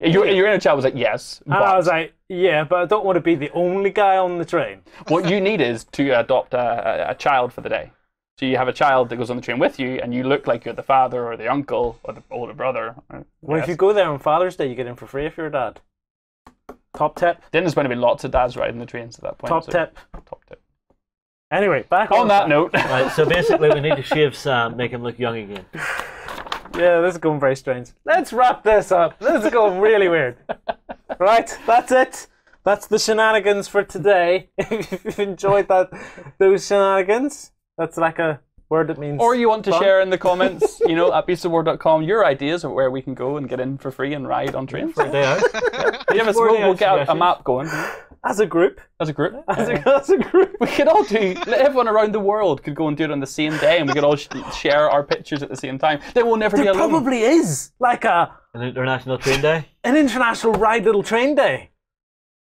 Your, your inner child was like, "Yes," And I was like, Yeah, but I don't want to be the only guy on the train. what you need is to adopt a, a, a child for the day. So you have a child that goes on the train with you, and you look like you're the father or the uncle or the older brother. Well, if you go there on Father's Day, you get in for free if you're a dad. Top tip. then there's going to be lots of dads riding the trains at that point. Top so- tip. Top tip. Anyway, back On that note, Right, so basically, we need to shave Sam, make him look young again. Yeah, this is going very strange. Let's wrap this up. This is going really weird. Right, that's it. That's the shenanigans for today. If you've enjoyed that, those shenanigans, that's like a word that means. or you want to fun. share in the comments, you know, at beastofwar.com, your ideas of where we can go and get in for free and ride on trains. Day out. Yeah, but Four we'll, we'll get a, a suggestions. map going as a group. as a group. As a, as a group. We could all do. Everyone around the world could go and do it on the same day, and we could all sh- share our pictures at the same time. Then we'll never be There alone. probably is like a An international train day. an international ride little train day.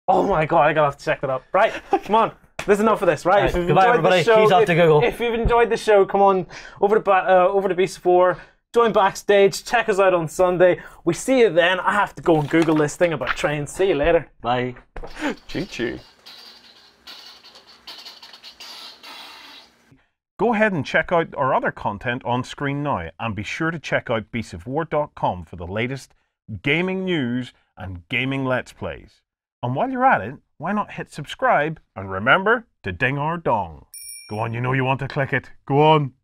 Oh my god, I gotta have to check that up. Right, come on. There's enough of this, right? Right, If you've goodbye, enjoyed the everybody. show- Keys off if- to Google. If you've enjoyed the show, come on over to ba- uh, over to Beast of War. Join backstage. Check us out on Sunday. We see you then. I have to go and Google this thing about trains. See you later. Bye. Choo choo. Go ahead and check out our other content on screen now, and be sure to check out beastofwar.com for the latest gaming news and gaming let's plays. And while you're at it, why not hit subscribe and remember to ding our dong. Go on, you know you want to click it. Go on.